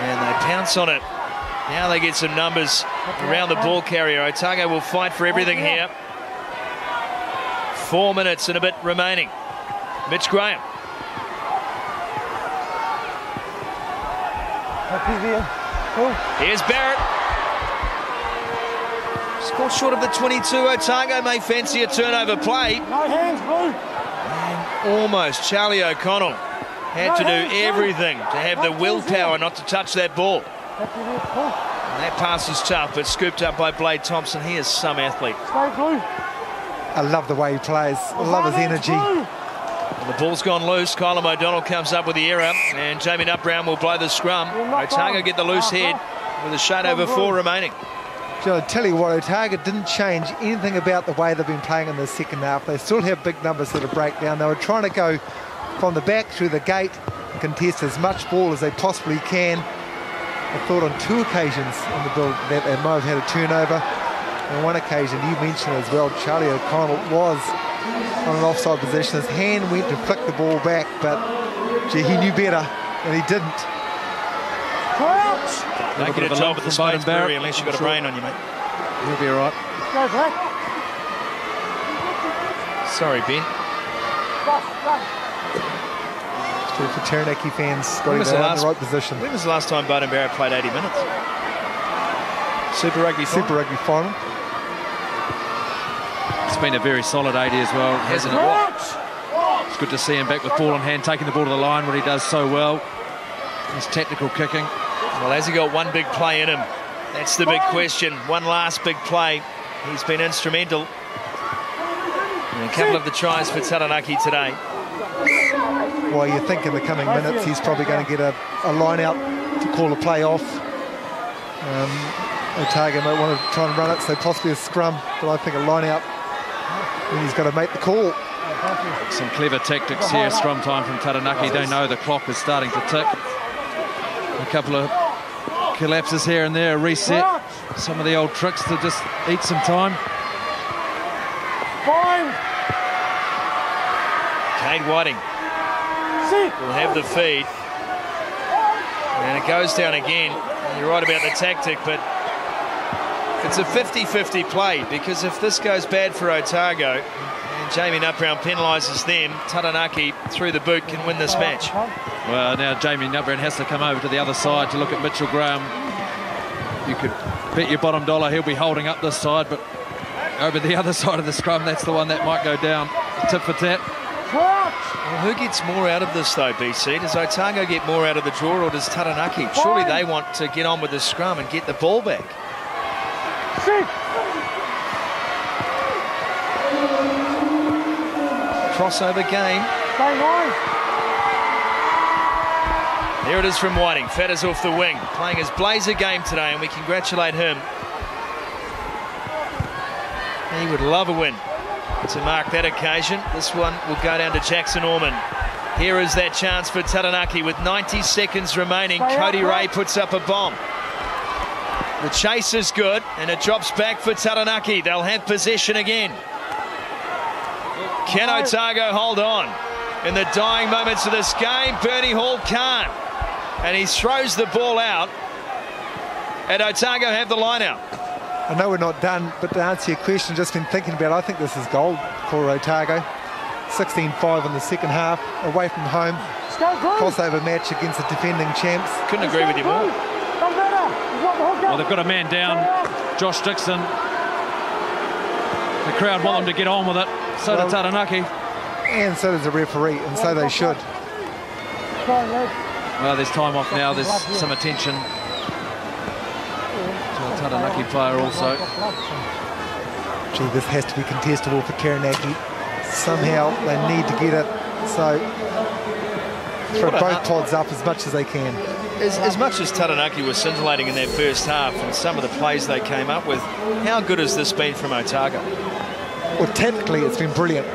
And they pounce on it. Now they get some numbers around the ball carrier. Otago will fight for everything here. Four minutes and a bit remaining. Mitch Graham. Happy there. Oh, Here's Barrett. Scored short of the 22. Otago may fancy a turnover play. no hands, blue. Almost. Charlie O'Connell had to do everything to have the willpower not to touch that ball. Happy. And that pass is tough, but scooped up by Blade Thompson. He is some athlete. Stay blue. I love the way he plays. I love his energy. Blue. And the ball's gone loose. Kylam O'Donnell comes up with the error, and Jamie Nutbrown will blow the scrum. Otago get the loose head with a shade over four remaining. Joe, I tell you what, Otago didn't change anything about the way they've been playing in the second half. They still have big numbers that are breakdown. They were trying to go from the back through the gate and contest as much ball as they possibly can. I thought on two occasions in the build that they might have had a turnover. On one occasion, you mentioned as well, Charlie O'Connell was on an offside position. His hand went to flick the ball back, but gee, he knew better, and he didn't. Crouch. Don't bit get a a job lump at the from Beauden Space unless you've got a brain on you, mate. He'll be all right. Go back. Sorry, Ben. Rush, rush. Still for Taranaki fans, got When him in the right position. When was the last time Beauden Barrett played 80 minutes? Super Rugby final? Super Rugby final. It's been a very solid 80 as well. Hasn't it? It's good to see him back with ball in hand, taking the ball to the line, what he does so well. His tactical kicking. Well, has he got one big play in him? That's the big question. One last big play. He's been instrumental. And a couple of the tries for Taranaki today. Well, you think in the coming minutes he's probably going to get a, a line out to call a play off. Um, Otago might want to try and run it, so possibly a scrum, but I think a line out when he's got to make the call. Some clever tactics here. Scrum time from Taranaki. They know the clock is starting to tick. A couple of collapses here and there, a reset. Some of the old tricks to just eat some time. Fine. Cade Whiting Sit. will have the feed. And it goes down again. You're right about the tactic, but it's a 50-50 play because if this goes bad for Otago and Jamie Nutbrown penalises them, Taranaki through the boot can win this match. Well, now Jamie Nutbrown has to come over to the other side to look at Mitchell Graham. You could bet your bottom dollar he'll be holding up this side, but over the other side of the scrum, that's the one that might go down. Tip for tat. Well, who gets more out of this though, BC? Does Otago get more out of the draw or does Taranaki? Surely they want to get on with the scrum and get the ball back. Crossover game. There it is from Whiting. Faddes off the wing, playing his blazer game today, and we congratulate him. He would love a win to mark that occasion. This one will go down to Jackson Ormond. Here is that chance for Taranaki with 90 seconds remaining. Cody Ray puts up a bomb. The chase is good, and it drops back for Taranaki. They'll have possession again. Can Otago hold on? In the dying moments of this game, Bernie Hall can't. And he throws the ball out. And Otago have the line out. I know we're not done, but to answer your question, just been thinking about it, I think this is gold for Otago. 16-5 in the second half, away from home, crossover match against the defending champs. Couldn't agree with you more. Doesn't matter. You want the hook Well, they've got a man down, Josh Dickson. The crowd want them to get on with it. So Well- does Taranaki. And so does the referee, and so they should. Go on, lad. Well, there's time off now. There's some attention to a Taranaki player also. Gee, this has to be contestable for Taranaki. Somehow they need to get it So throw What a- both pods up as much as they can. As, as much as Taranaki was scintillating in their first half and some of the plays they came up with, how good has this been from Otago? Well, technically, it's been brilliant.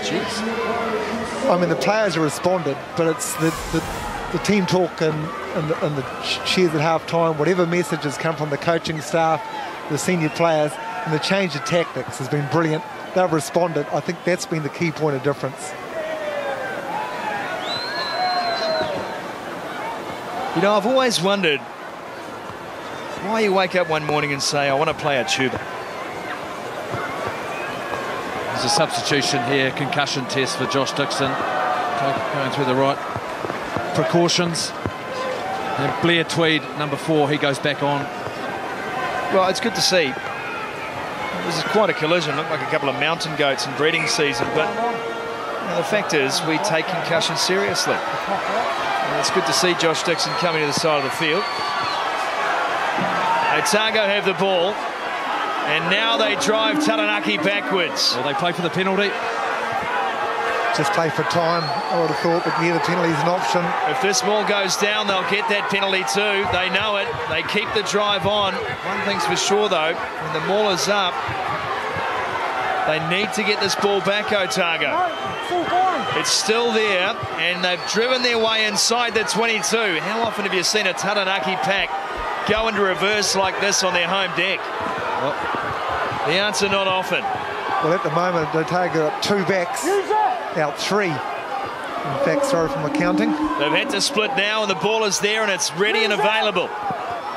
Jeez. I mean, the players have responded, but it's the, the, the team talk and, and, the, and the cheers at half time, whatever messages come from the coaching staff, the senior players, and the change of tactics has been brilliant. They've responded. I think that's been the key point of difference. You know, I've always wondered why you wake up one morning and say, I want to play a tuba. There's a substitution here, concussion test for Josh Dickson. Going through the right precautions. And Blair Tweed, number four, he goes back on. Well, it's good to see. This is quite a collision. Looked like a couple of mountain goats in breeding season, but you know, the fact is we take concussion seriously. And it's good to see Josh Dickson coming to the side of the field. Otago have the ball, and now they drive Taranaki backwards. Well, they play for the penalty. Just play for time, I would have thought, but yeah, the penalty is an option. If this ball goes down, they'll get that penalty too. They know it. They keep the drive on. One thing's for sure, though, when the ball is up, they need to get this ball back, Otago. It's still there, and they've driven their way inside the 22. How often have you seen a Taranaki pack go into reverse like this on their home deck? the answer, not often. Well, at the moment, Otago up two backs, out three. In fact, sorry for my counting. They've had to split now, and the ball is there, and it's ready and available.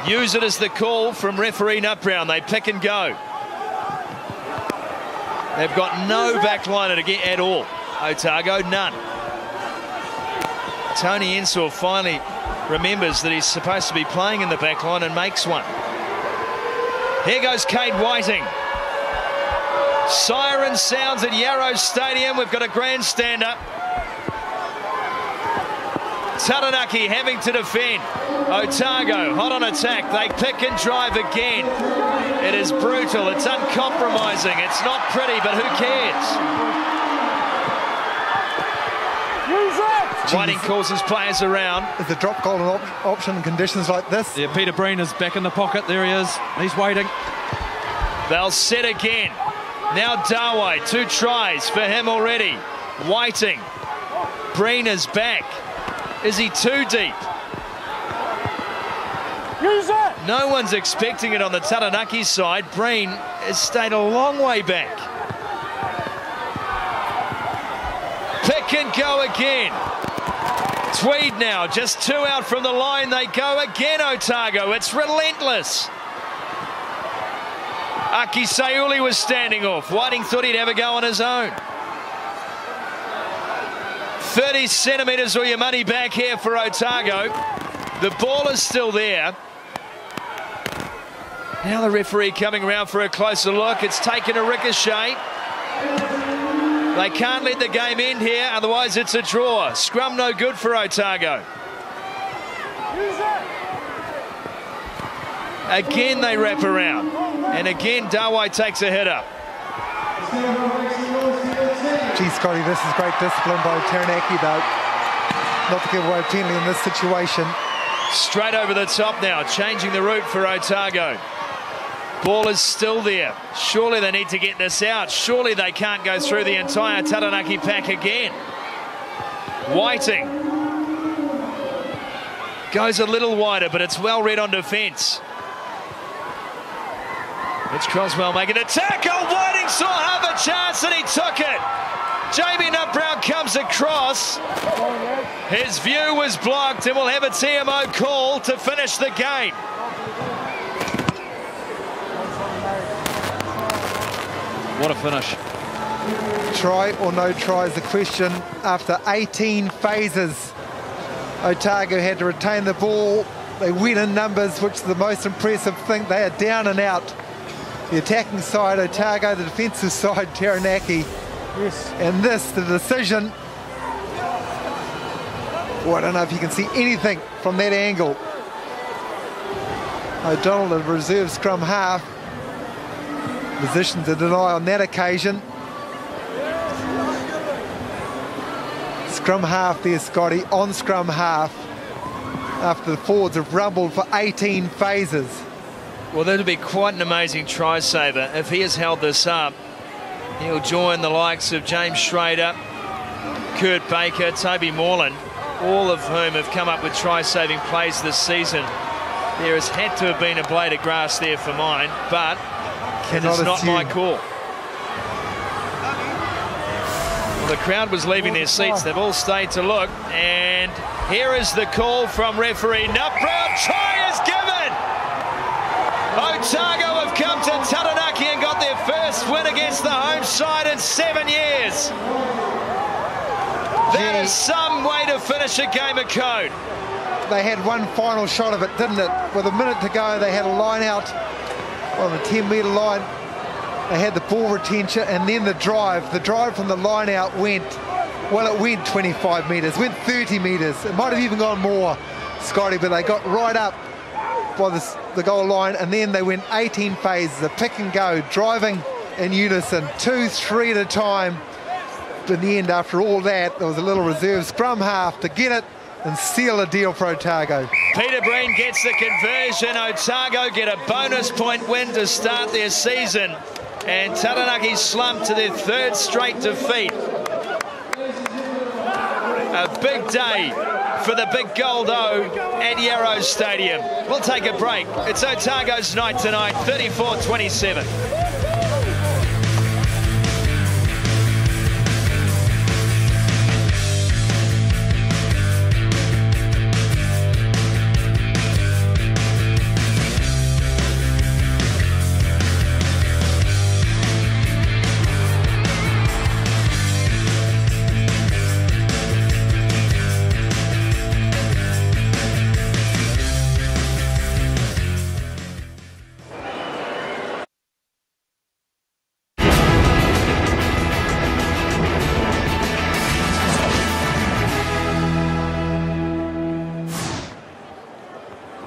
Use it as the call from referee Nutbrown. They pick and go. They've got no backline at, at all. Otago, none. Tony Ensor finally remembers that he's supposed to be playing in the backline and makes one. Here goes Cade Whiting. Siren sounds at Yarrow Stadium. We've got a grandstander. Taranaki having to defend. Otago hot on attack. They pick and drive again. It is brutal. It's uncompromising. It's not pretty, but who cares? Whiting calls his players around. The drop goal an op option in conditions like this? Yeah, Peter Breen is back in the pocket. There he is. He's waiting. They'll set again. Now Dawai, two tries for him already. Whiting. Breen is back. Is he too deep? No one's expecting it on the Taranaki side. Breen has stayed a long way back. Pick and go again. Tweed now, just two out from the line. They go again, Otago. It's relentless. Aki Seiuli was standing off. Whiting thought he'd have a go on his own. 30 centimetres or your money back here for Otago. The ball is still there. Now the referee coming around for a closer look. It's taken a ricochet. They can't let the game end here, otherwise it's a draw. Scrum no good for Otago. Again they wrap around. And again Dawai takes a hit Scotty, this is great discipline by Taranaki, though. Not to give away a penalty in this situation. Straight over the top now, changing the route for Otago. Ball is still there. Surely they need to get this out. Surely they can't go through the entire Taranaki pack again. Whiting goes a little wider, but it's well read on defence. It's Crosswell making a tackle. Whiting saw a chance and he took it. Jamie Nutbrown comes across. His view was blocked and we'll have a TMO call to finish the game. What a finish. Try or no try is the question. After 18 phases, Otago had to retain the ball. They win in numbers, which is the most impressive thing. They are down and out. The attacking side, Otago, the defensive side, Taranaki. Yes. And this, the decision. Well, I don't know if you can see anything from that angle. O'Donnell, the reserve scrum half, position to deny on that occasion. Scrum half there, Scotty, on scrum half after the forwards have rumbled for 18 phases. Well, that'll be quite an amazing try saver. If he has held this up, he'll join the likes of James Schrader, Kurt Baker, Toby Moreland, all of whom have come up with try-saving plays this season. There has had to have been a blade of grass there for mine, but Cannot it's not assume. my call. Well, the crowd was leaving their seats. They've all stayed to look. And here is the call from referee Brown. Try is given. Otago have come to Taranaki and got their first win against the home side in seven years. That Gee. is some way to finish a game of code. They had one final shot of it, didn't it? With a minute to go, they had a line out on the 10 metre line. They had the ball retention and then the drive. The drive from the line out went, well, it went 25 metres, went 30 metres. It might have even gone more, Scotty, but they got right up by the, the goal line and then they went 18 phases, a pick and go, driving in unison, two, three at a time. But in the end, after all that, there was a little reserve scrum half to get it and seal a deal for Otago. Peter Breen gets the conversion. Otago get a bonus point win to start their season. And Taranaki slump to their third straight defeat. A big day for the big gold O at Yarrow Stadium. We'll take a break. It's Otago's night tonight, 34-27.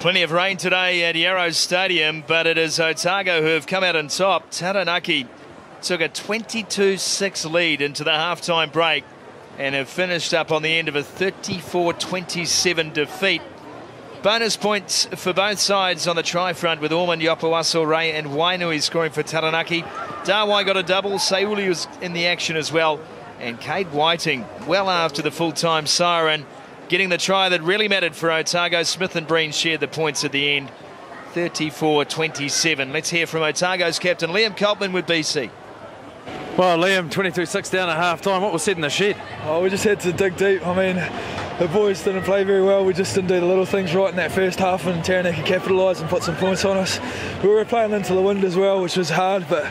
Plenty of rain today at Yarrow Stadium, but it is Otago who have come out on top. Taranaki took a 22-6 lead into the halftime break and have finished up on the end of a 34-27 defeat. Bonus points for both sides on the try front with Ormond, Iopu-Aso, Ray and Wainui scoring for Taranaki. Dawai got a double, Seiuli was in the action as well. And Cade Whiting, well after the full-time siren, getting the try that really mattered for Otago. Smith and Breen shared the points at the end. 34-27. Let's hear from Otago's captain Liam Coltman with BC. Well, Liam, 22-6 down at half time. What was said in the shed? Oh, we just had to dig deep. I mean, the boys didn't play very well. We just didn't do the little things right in that first half, and Taranaki capitalised and put some points on us. We were playing into the wind as well, which was hard, but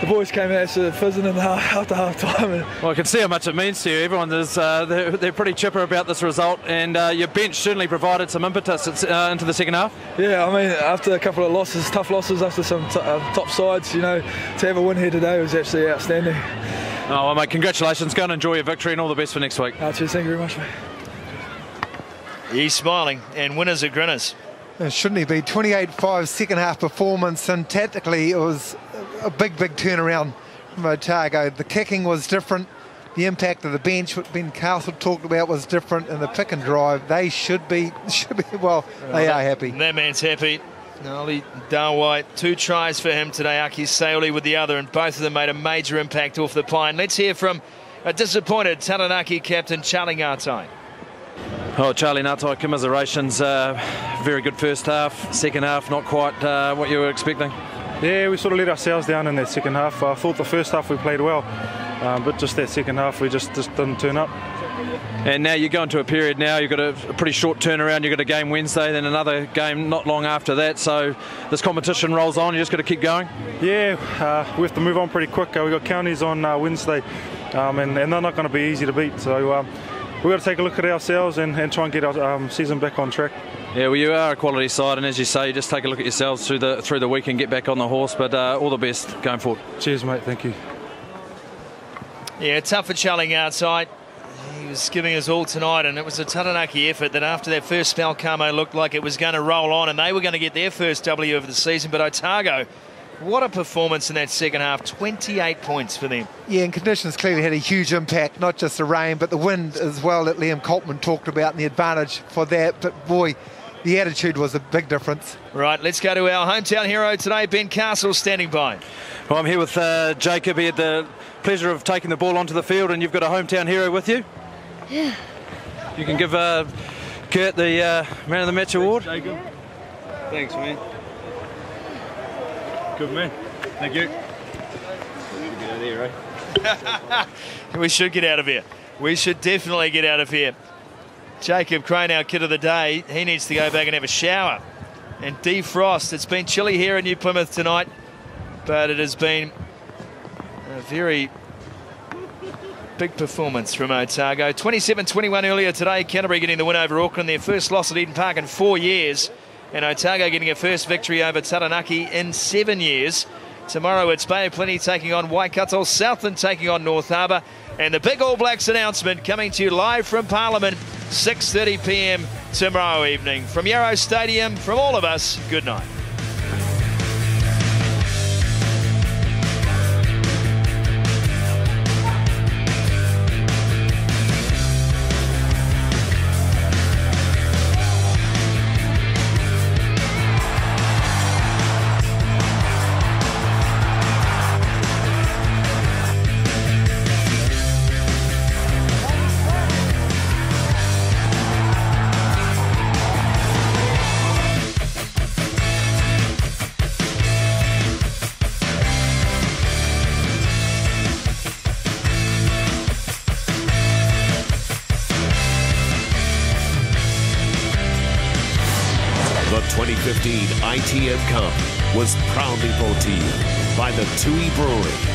the boys came out sort of fizzing in half, after half time. Well, I can see how much it means to you. Everyone is uh, they're, they're pretty chipper about this result, and uh, your bench certainly provided some impetus uh, into the second half. yeah, I mean, after a couple of losses, tough losses after some t- uh, top sides, you know, to have a win here today was absolutely outstanding. Oh, well, mate, congratulations. Go and enjoy your victory, and all the best for next week. Uh, cheers, thank you very much, mate. He's smiling, and winners are grinners. Uh, Shouldn't he be 28-5 second half performance and tactically it was a big, big turnaround from Otago. The kicking was different. The impact of the bench, what Ben Castle talked about, was different. And the pick and drive, they should be, should be well, they are happy. That man's happy. Naulia Dawai, two tries for him today. Aki Seiuli with the other, and both of them made a major impact off the pine. Let's hear from a disappointed Taranaki captain Charlie Ngatai. Oh, Charlie Ngatai, commiserations. Uh, very good first half. Second half, not quite uh, what you were expecting. Yeah, we sort of let ourselves down in that second half. I thought the first half we played well, um, but just that second half we just, just didn't turn up. And now you go into a period now, you've got a, pretty short turnaround. You've got a game Wednesday, then another game not long after that. So this competition rolls on. You just got to keep going. Yeah, uh, we have to move on pretty quick. Uh, we got counties on uh, Wednesday, um, and, and they're not going to be easy to beat. So um, we've got to take a look at ourselves and, and try and get our um, season back on track. Yeah, well, you are a quality side, and as you say, just take a look at yourselves through the through the week and get back on the horse. But uh, all the best going forward. Cheers, mate. Thank you. Yeah, tough for Charlie outside. He was giving us all tonight, and it was a Taranaki effort that after that first spell, Carmo looked like it was going to roll on, and they were going to get their first W of the season. But Otago What a performance in that second half. 28 points for them. Yeah, and conditions clearly had a huge impact, not just the rain, but the wind as well that Liam Coltman talked about and the advantage for that. But boy, the attitude was a big difference. Right, let's go to our hometown hero today, Ben Castle, standing by. Well, I'm here with uh, Jacob. He had the pleasure of taking the ball onto the field, and you've got a hometown hero with you. Yeah. You can give uh, Kurt the uh, Man of the Match award. Jacob. Thanks, man. Good man. Thank you. Get out of here, right? we should get out of here. We should definitely get out of here. Jacob Crane, our kid of the day, he needs to go back and have a shower and defrost. It's been chilly here in New Plymouth tonight, but it has been a very big performance from Otago. 27-21 earlier today. Canterbury getting the win over Auckland, their first loss at Eden Park in four years. And Otago getting a first victory over Taranaki in seven years. Tomorrow it's Bay of Plenty taking on Waikato, Southland taking on North Harbour. And the big All Blacks announcement coming to you live from Parliament, 6.30pm tomorrow evening. From Yarrow Stadium, from all of us, good night. Was proudly brought to you by the TUI Brewery